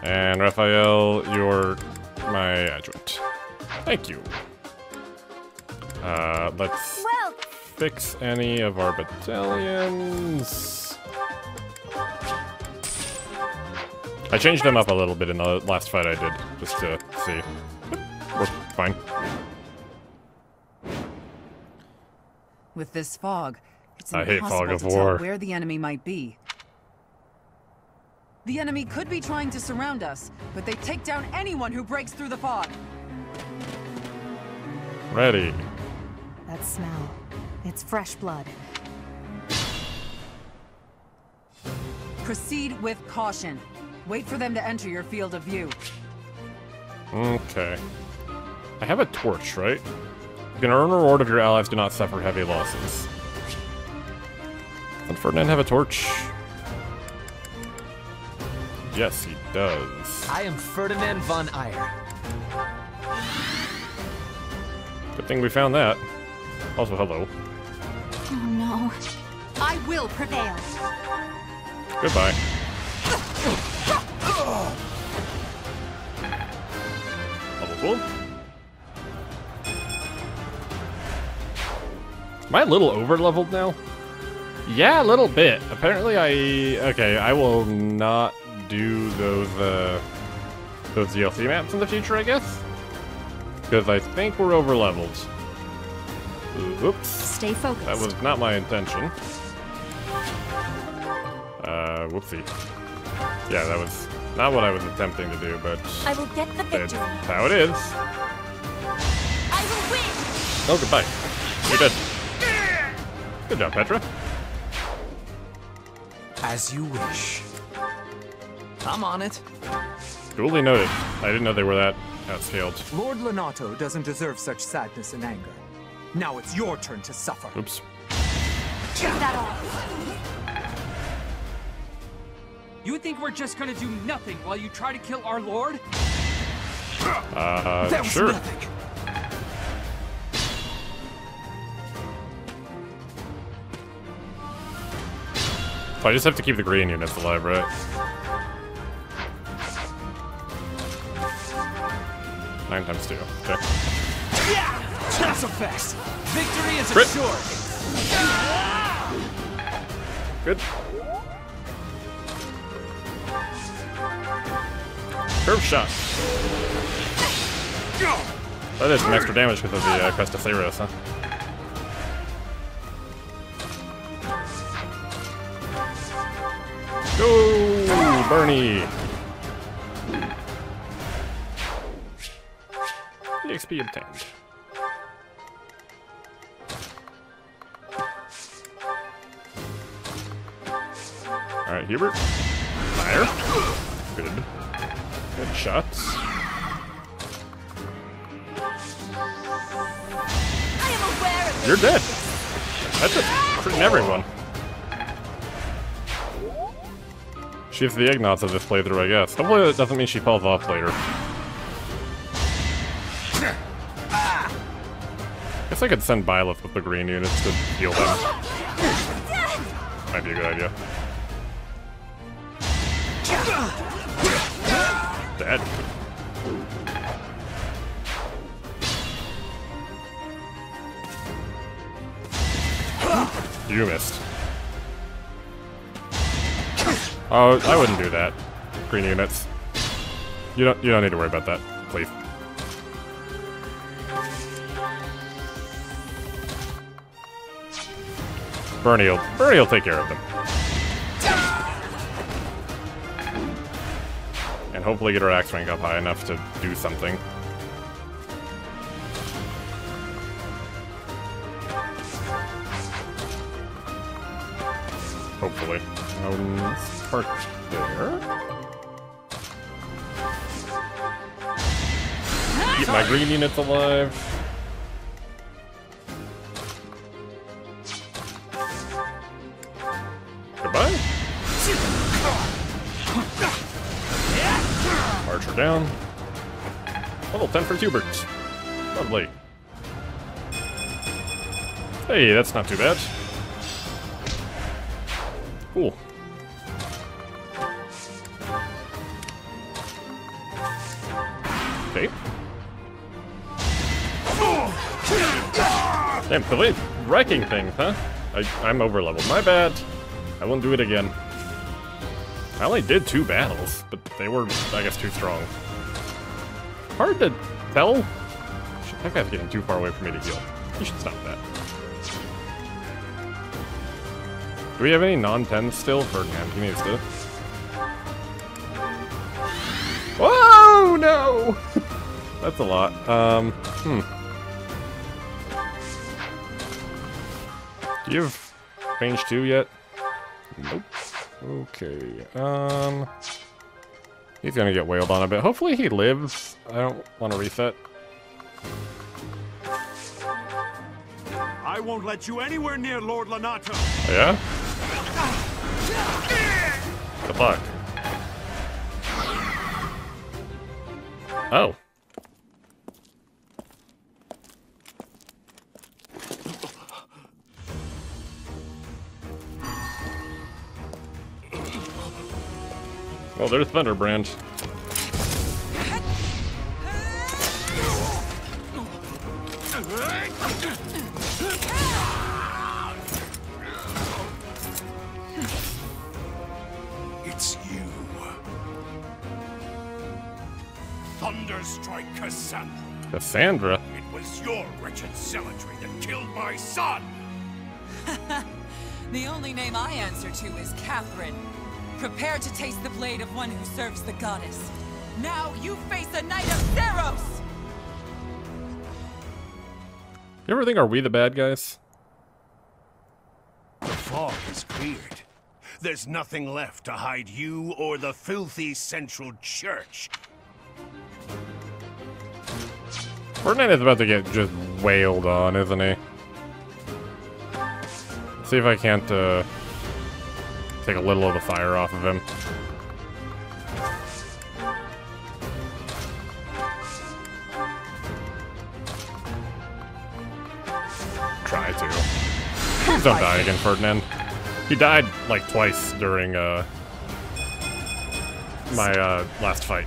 And Raphael, you're my adjutant. Thank you. Uh, let's Well, fix any of our battalions. I changed them up a little bit in the last fight I did, just to see. We're fine. With this fog, it's I hate impossible fog of to war. tell where the enemy might be. The enemy could be trying to surround us, but they take down anyone who breaks through the fog. Ready. that smell. It's fresh blood. Proceed with caution. Wait for them to enter your field of view. Okay. I have a torch, right? You can earn a reward if your allies do not suffer heavy losses. Does Ferdinand have a torch? Yes, he does. I am Ferdinand von Aegir. Good thing we found that. Also, hello. oh no. I will prevail. Goodbye. Level. Am I a little over leveled now? Yeah, a little bit. Apparently I... Okay, I will not do those, uh... Those DLC maps in the future, I guess? Because I think we're over leveled. Oops. Stay focused. That was not my intention. Uh, whoopsie. Yeah, that was not what I was attempting to do, but I will get the that's victory. how it is. I will win! Oh, goodbye. You're dead. Good job, Petra. As you wish. I'm on it. Duly noted. I didn't know they were that outscaled. Lord Lonato doesn't deserve such sadness and anger. Now it's your turn to suffer. Oops. Get that off! You think we're just gonna do nothing while you try to kill our lord? Uh, That was sure. nothing. So I just have to keep the green units alive, right? Nine times two. Okay. That's a fast. Victory is Crit. assured. Good. Curve shot. That is some extra damage because of the uh, Crest of Seiros, huh? Go, Bernie! XP obtained. Alright, Hubert. Fire. Good. Good shots. You're dead. That's just critting everyone. She's the Ignatz of this playthrough, I guess. Hopefully that doesn't mean she falls off later. I could send Byleth with the green units to heal them. Might be a good idea. Dead. You missed. Oh, I wouldn't do that. Green units. You don't you don't need to worry about that, please. Bernie will Bernie will take care of them. And hopefully get her axe rank up high enough to do something. Hopefully. Um, let's park there. Keep my green units alive. 10 for Hubert. Lovely. Hey, that's not too bad. Cool. Okay. Damn, Philly wrecking things, huh? I, I'm over leveled. My bad. I won't do it again. I only did two battles, but they were, I guess, too strong. Hard to tell. That guy's getting too far away for me to heal. You should stop that. Do we have any non-10s still? Ferdinand, he needs to. Whoa, no! That's a lot. Um, hmm. Do you have range 2 yet? Nope. Okay, um... He's gonna get wailed on a bit. Hopefully he lives. I don't want to reset. I won't let you anywhere near Lord Lonato. Oh, yeah? The fuck? Oh. Well, there's Thunderbrand. It's you. Thunderstrike Cassandra. Cassandra? It was your wretched zealotry that killed my son. The only name I answer to is Catherine. Prepare to taste the blade of one who serves the goddess. Now you face a knight of Seiros! You ever think, are we the bad guys? The fog is cleared. There's nothing left to hide you or the filthy Central Church. Ferdinand is about to get just wailed on, isn't he? See if I can't uh, take a little of the fire off of him. Try to. Please don't die again, Ferdinand. He died like twice during uh, my uh, last fight.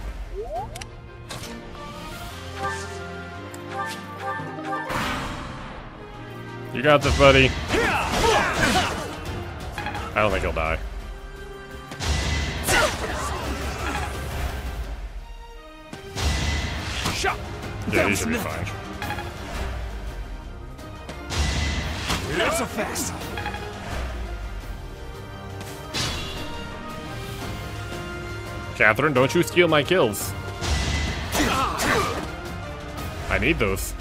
You got this, buddy. I don't think he'll die. Yeah, he should be fine. Not so fast. Catherine, don't you steal my kills. I need those.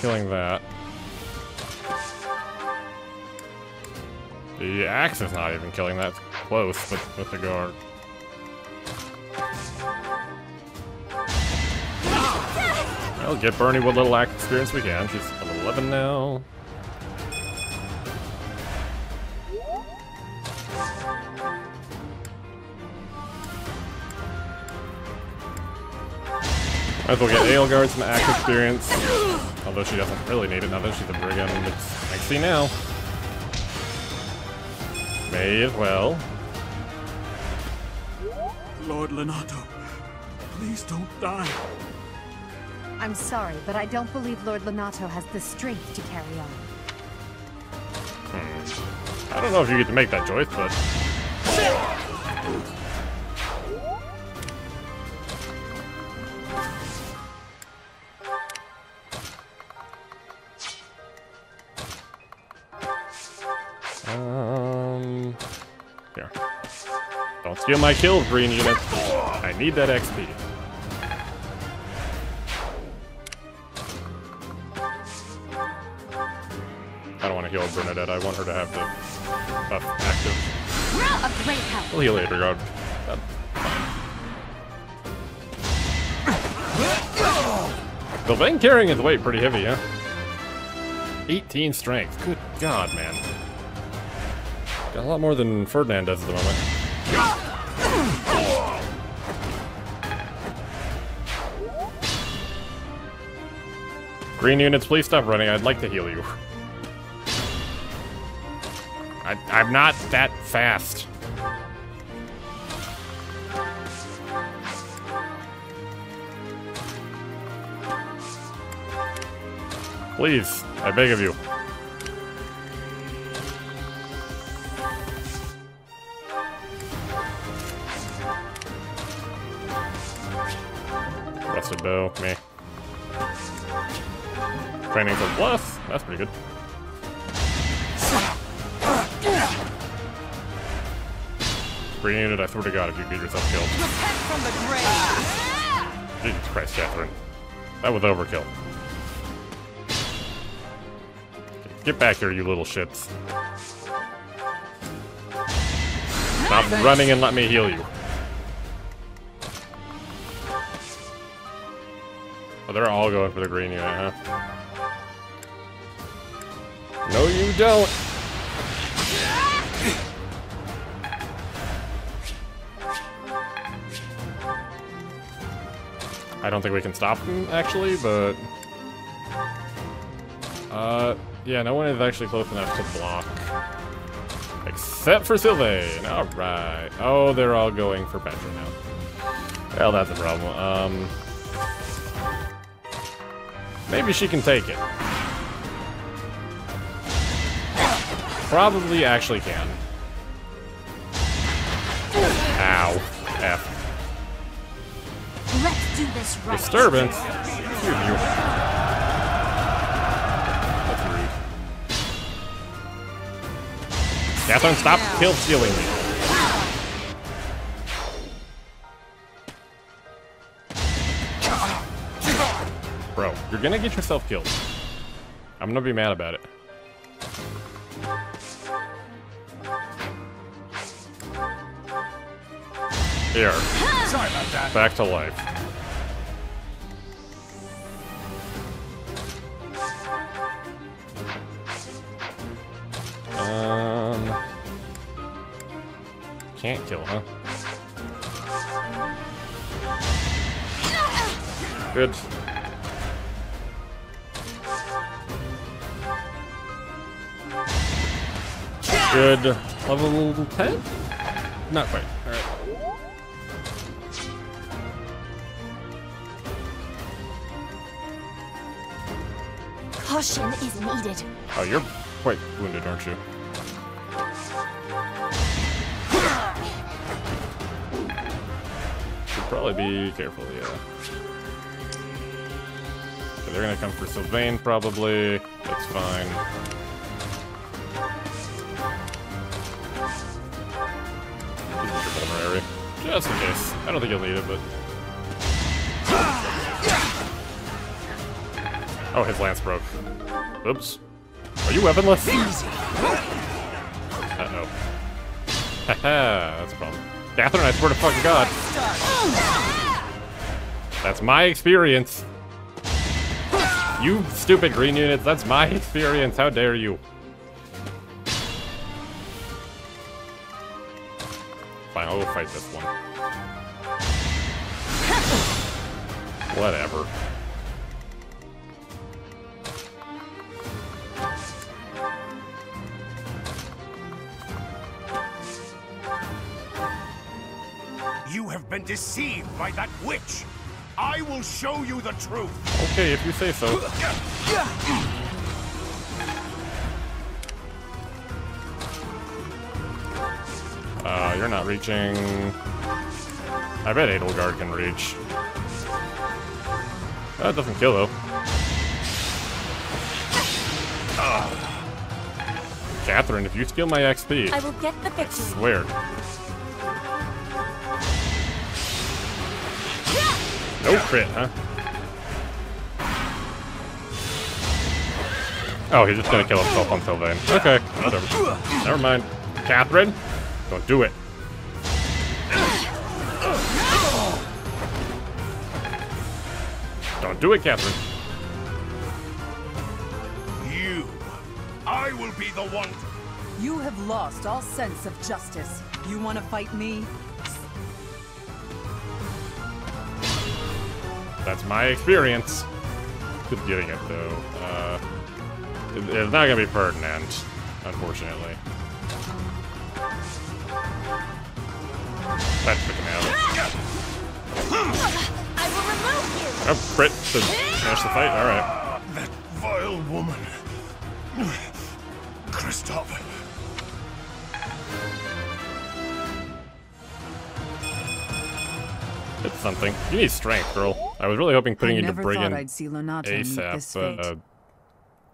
Killing that. The axe is not even killing that. It's close, but with the guard. Well, get Bernie what little axe experience we can. She's 11 now. Might as well get Edelgard some axe experience. Although she doesn't really need it now that she's a brigand. It's I see now. May as well. Lord Lonato, please don't die. I'm sorry, but I don't believe Lord Lonato has the strength to carry on. Hmm. I don't know if you get to make that choice, but steal my kills, green unit. I need that XP. I don't want to heal Bernadetta. I want her to have the buff active. Well, a great help. We'll heal later, God. Sylvain carrying his weight pretty heavy, huh? 18 strength. Good God, man. Got a lot more than Ferdinand does at the moment. Green units, please stop running. I'd like to heal you. I, I'm not that fast. Please, I beg of you. Rusted bow, me. Training for bluff. that's pretty good. Unit, I swear to God, if you get yourself killed. From the grave! Jesus Christ, Catherine. That was overkill. Get back here, you little shits. Stop running and let me heal you. Oh, they're all going for the green unit, huh? No, you don't. I don't think we can stop them, actually, but... Uh, yeah, no one is actually close enough to block. Except for Sylvain. Alright. Oh, they're all going for Petra now. Well, that's a problem. Um... Maybe she can take it. Probably actually can. Ow. F. Let's do this right. Disturbance? Excuse you. That's. Catherine, stop kill stealing me. Bro, you're gonna get yourself killed. I'm gonna be mad about it. Here. Sorry about that. Back to life. Um. Can't kill, huh? Good. Good. Level 10? Not quite. Alright. Caution is needed. Oh, you're quite wounded, aren't you? Should probably be careful, yeah. Okay, they're gonna come for Sylvain, probably. That's fine. Just in case. I don't think you'll need it, but... Oh, his lance broke. Oops. Are you weaponless? Uh-oh. Haha, that's a problem. Catherine, I swear to fucking god. That's my experience. You stupid green units, that's my experience. How dare you? Fine, I'll fight this Whatever. You have been deceived by that witch. I will show you the truth. Okay, if you say so. Uh, you're not reaching. I bet Edelgard can reach. That doesn't kill though. Ah. Catherine, if you steal my XP, I will get the victory. swear. No crit, huh? Oh, he's just gonna kill himself on Sylvain. Okay, whatever. Never mind. Catherine, don't do it. Do it, Catherine. You. I will be the one. You have lost all sense of justice. You want to fight me? That's my experience. Just getting it though. Uh, it- it's not gonna be Ferdinand, unfortunately. That's freaking out. Oh, crit to finish the fight. All right. That vile woman. Christophe. It's something. You need strength, girl. I was really hoping putting I you to never Brigand thought I'd see Lonato ASAP, this but uh,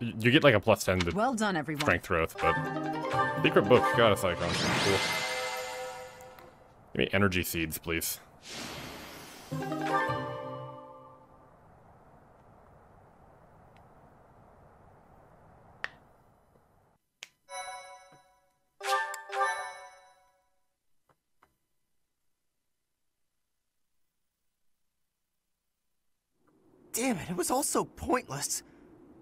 you get like a plus 10 to Well done, everyone. strength growth, but secret book, goddess icon, cool. Give me energy seeds, please. Damn it, it was all so pointless.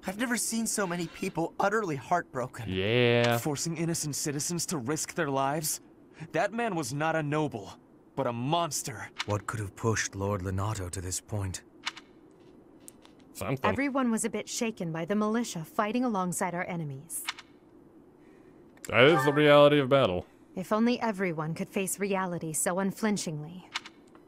I've never seen so many people utterly heartbroken. Yeah. Forcing innocent citizens to risk their lives? That man was not a noble, but a monster. What could have pushed Lord Lonato to this point? Something. Everyone was a bit shaken by the militia fighting alongside our enemies. That is the reality of battle. If only everyone could face reality so unflinchingly.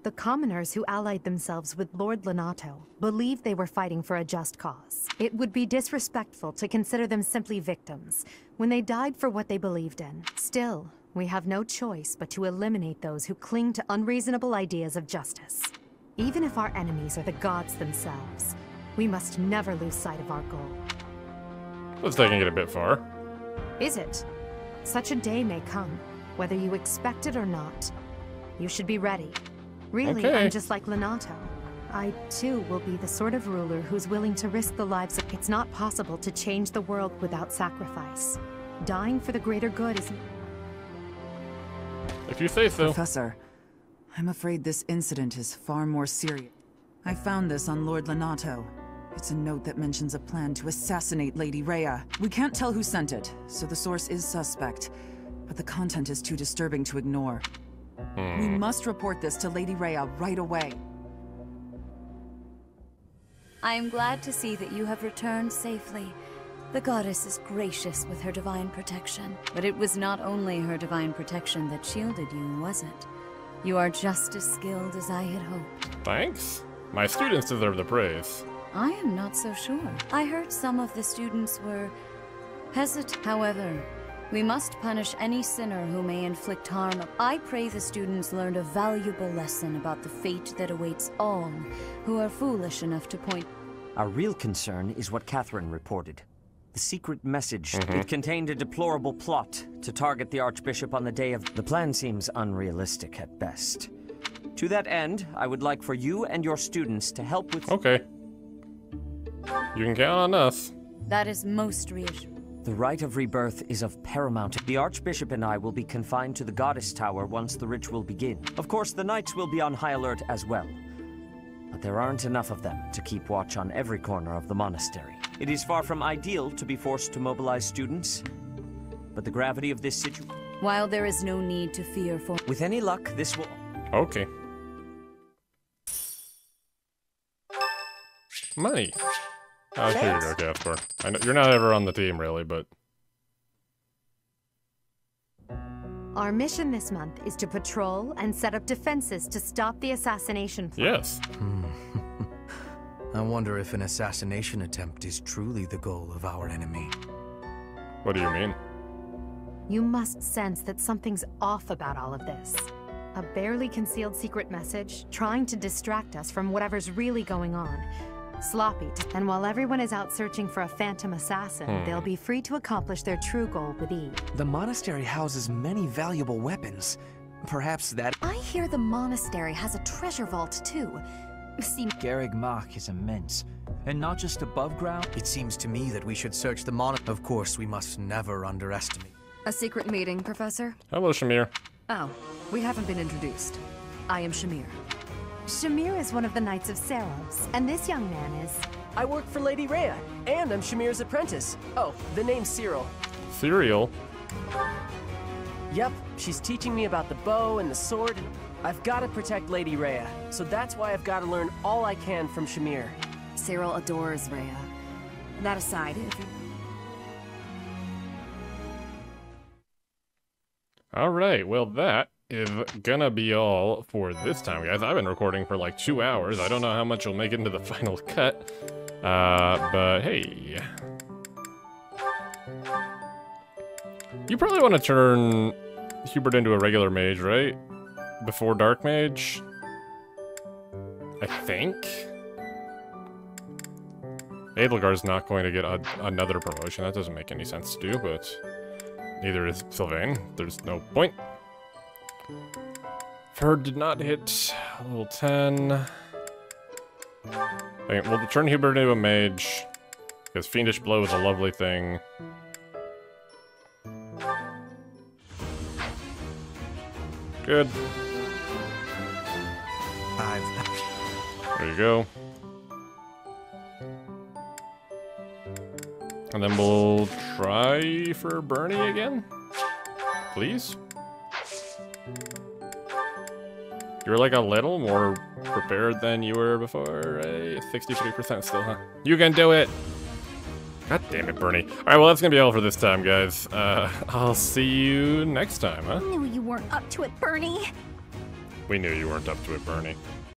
The commoners who allied themselves with Lord Lonato believed they were fighting for a just cause. It would be disrespectful to consider them simply victims when they died for what they believed in. Still, We have no choice but to eliminate those who cling to unreasonable ideas of justice. Even if our enemies are the gods themselves, we must never lose sight of our goal. That's taking it a bit far. Is it? Such a day may come, whether you expect it or not. You should be ready. Really, Okay. I'm just like Lonato. I, too, will be the sort of ruler who's willing to risk the lives of... It's not possible to change the world without sacrifice. Dying for the greater good is... If you say so. Professor, I'm afraid this incident is far more serious. I found this on Lord Lonato. It's a note that mentions a plan to assassinate Lady Rhea. We can't tell who sent it, so the source is suspect. But the content is too disturbing to ignore. We hmm. must report this to Lady Rhea right away. I am glad to see that you have returned safely. The goddess is gracious with her divine protection. But it was not only her divine protection that shielded you, was it? You are just as skilled as I had hoped. Thanks. My students deserve the praise. I am not so sure. I heard some of the students were hesitant. However, we must punish any sinner who may inflict harm. I pray the students learned a valuable lesson about the fate that awaits all who are foolish enough to point. Our real concern is what Catherine reported. The secret message. Mhm. It contained a deplorable plot to target the Archbishop on the day of... The plan seems unrealistic at best. To that end, I would like for you and your students to help with... Okay. You can count on us. That is most reassuring. The rite of rebirth is of paramount. The Archbishop and I will be confined to the Goddess Tower once the ritual begins. Of course, the Knights will be on high alert as well. But there aren't enough of them to keep watch on every corner of the monastery. It is far from ideal to be forced to mobilize students, but the gravity of this situation... While there is no need to fear for. With any luck, this will... Okay. Money. Oh, here you go, Caspar. I know you're not ever on the team, really, but Our mission this month is to patrol and set up defenses to stop the assassination plot. yes. Hmm. I wonder if an assassination attempt is truly the goal of our enemy. What do you mean? You must sense that something's off about all of this. A barely concealed secret message trying to distract us from whatever's really going on. Sloppy. And while everyone is out searching for a phantom assassin, Hmm. they'll be free to accomplish their true goal with ease. The monastery houses many valuable weapons. Perhaps that... I hear the monastery has a treasure vault too. See, Garreg Mach is immense, and not just above ground. It seems to me that we should search the mon- Of course, we must never underestimate. A secret meeting, Professor? Hello, Shamir. Oh, we haven't been introduced. I am Shamir. Shamir is one of the Knights of Seiros, and this young man is... I work for Lady Rhea, and I'm Shamir's apprentice. Oh, the name's Cyril. Cyril? Yep, she's teaching me about the bow and the sword. I've got to protect Lady Rhea, so that's why I've got to learn all I can from Shamir. Cyril adores Rhea. That aside, if you... All right. Well, that is gonna be all for this time, guys. I've been recording for like two hours. I don't know how much will make it into the final cut. Uh, but hey. You probably want to turn Hubert into a regular mage, right? Before Dark Mage? I think? Edelgard's not going to get a, another promotion. That doesn't make any sense to do, but neither is Sylvain. There's no point. Ferd did not hit level 10. Okay, we'll turn Hubert into a mage, because Fiendish Blow is a lovely thing. Good. There you go. And then we'll try for Bernie again. Please? You're like a little more prepared than you were before. eh? 63% still, huh? You can do it! God damn it, Bernie. Alright, well, that's gonna be all for this time, guys. Uh, I'll see you next time, huh? Knew you weren't up to it, Bernie. We knew you weren't up to it, Bernie.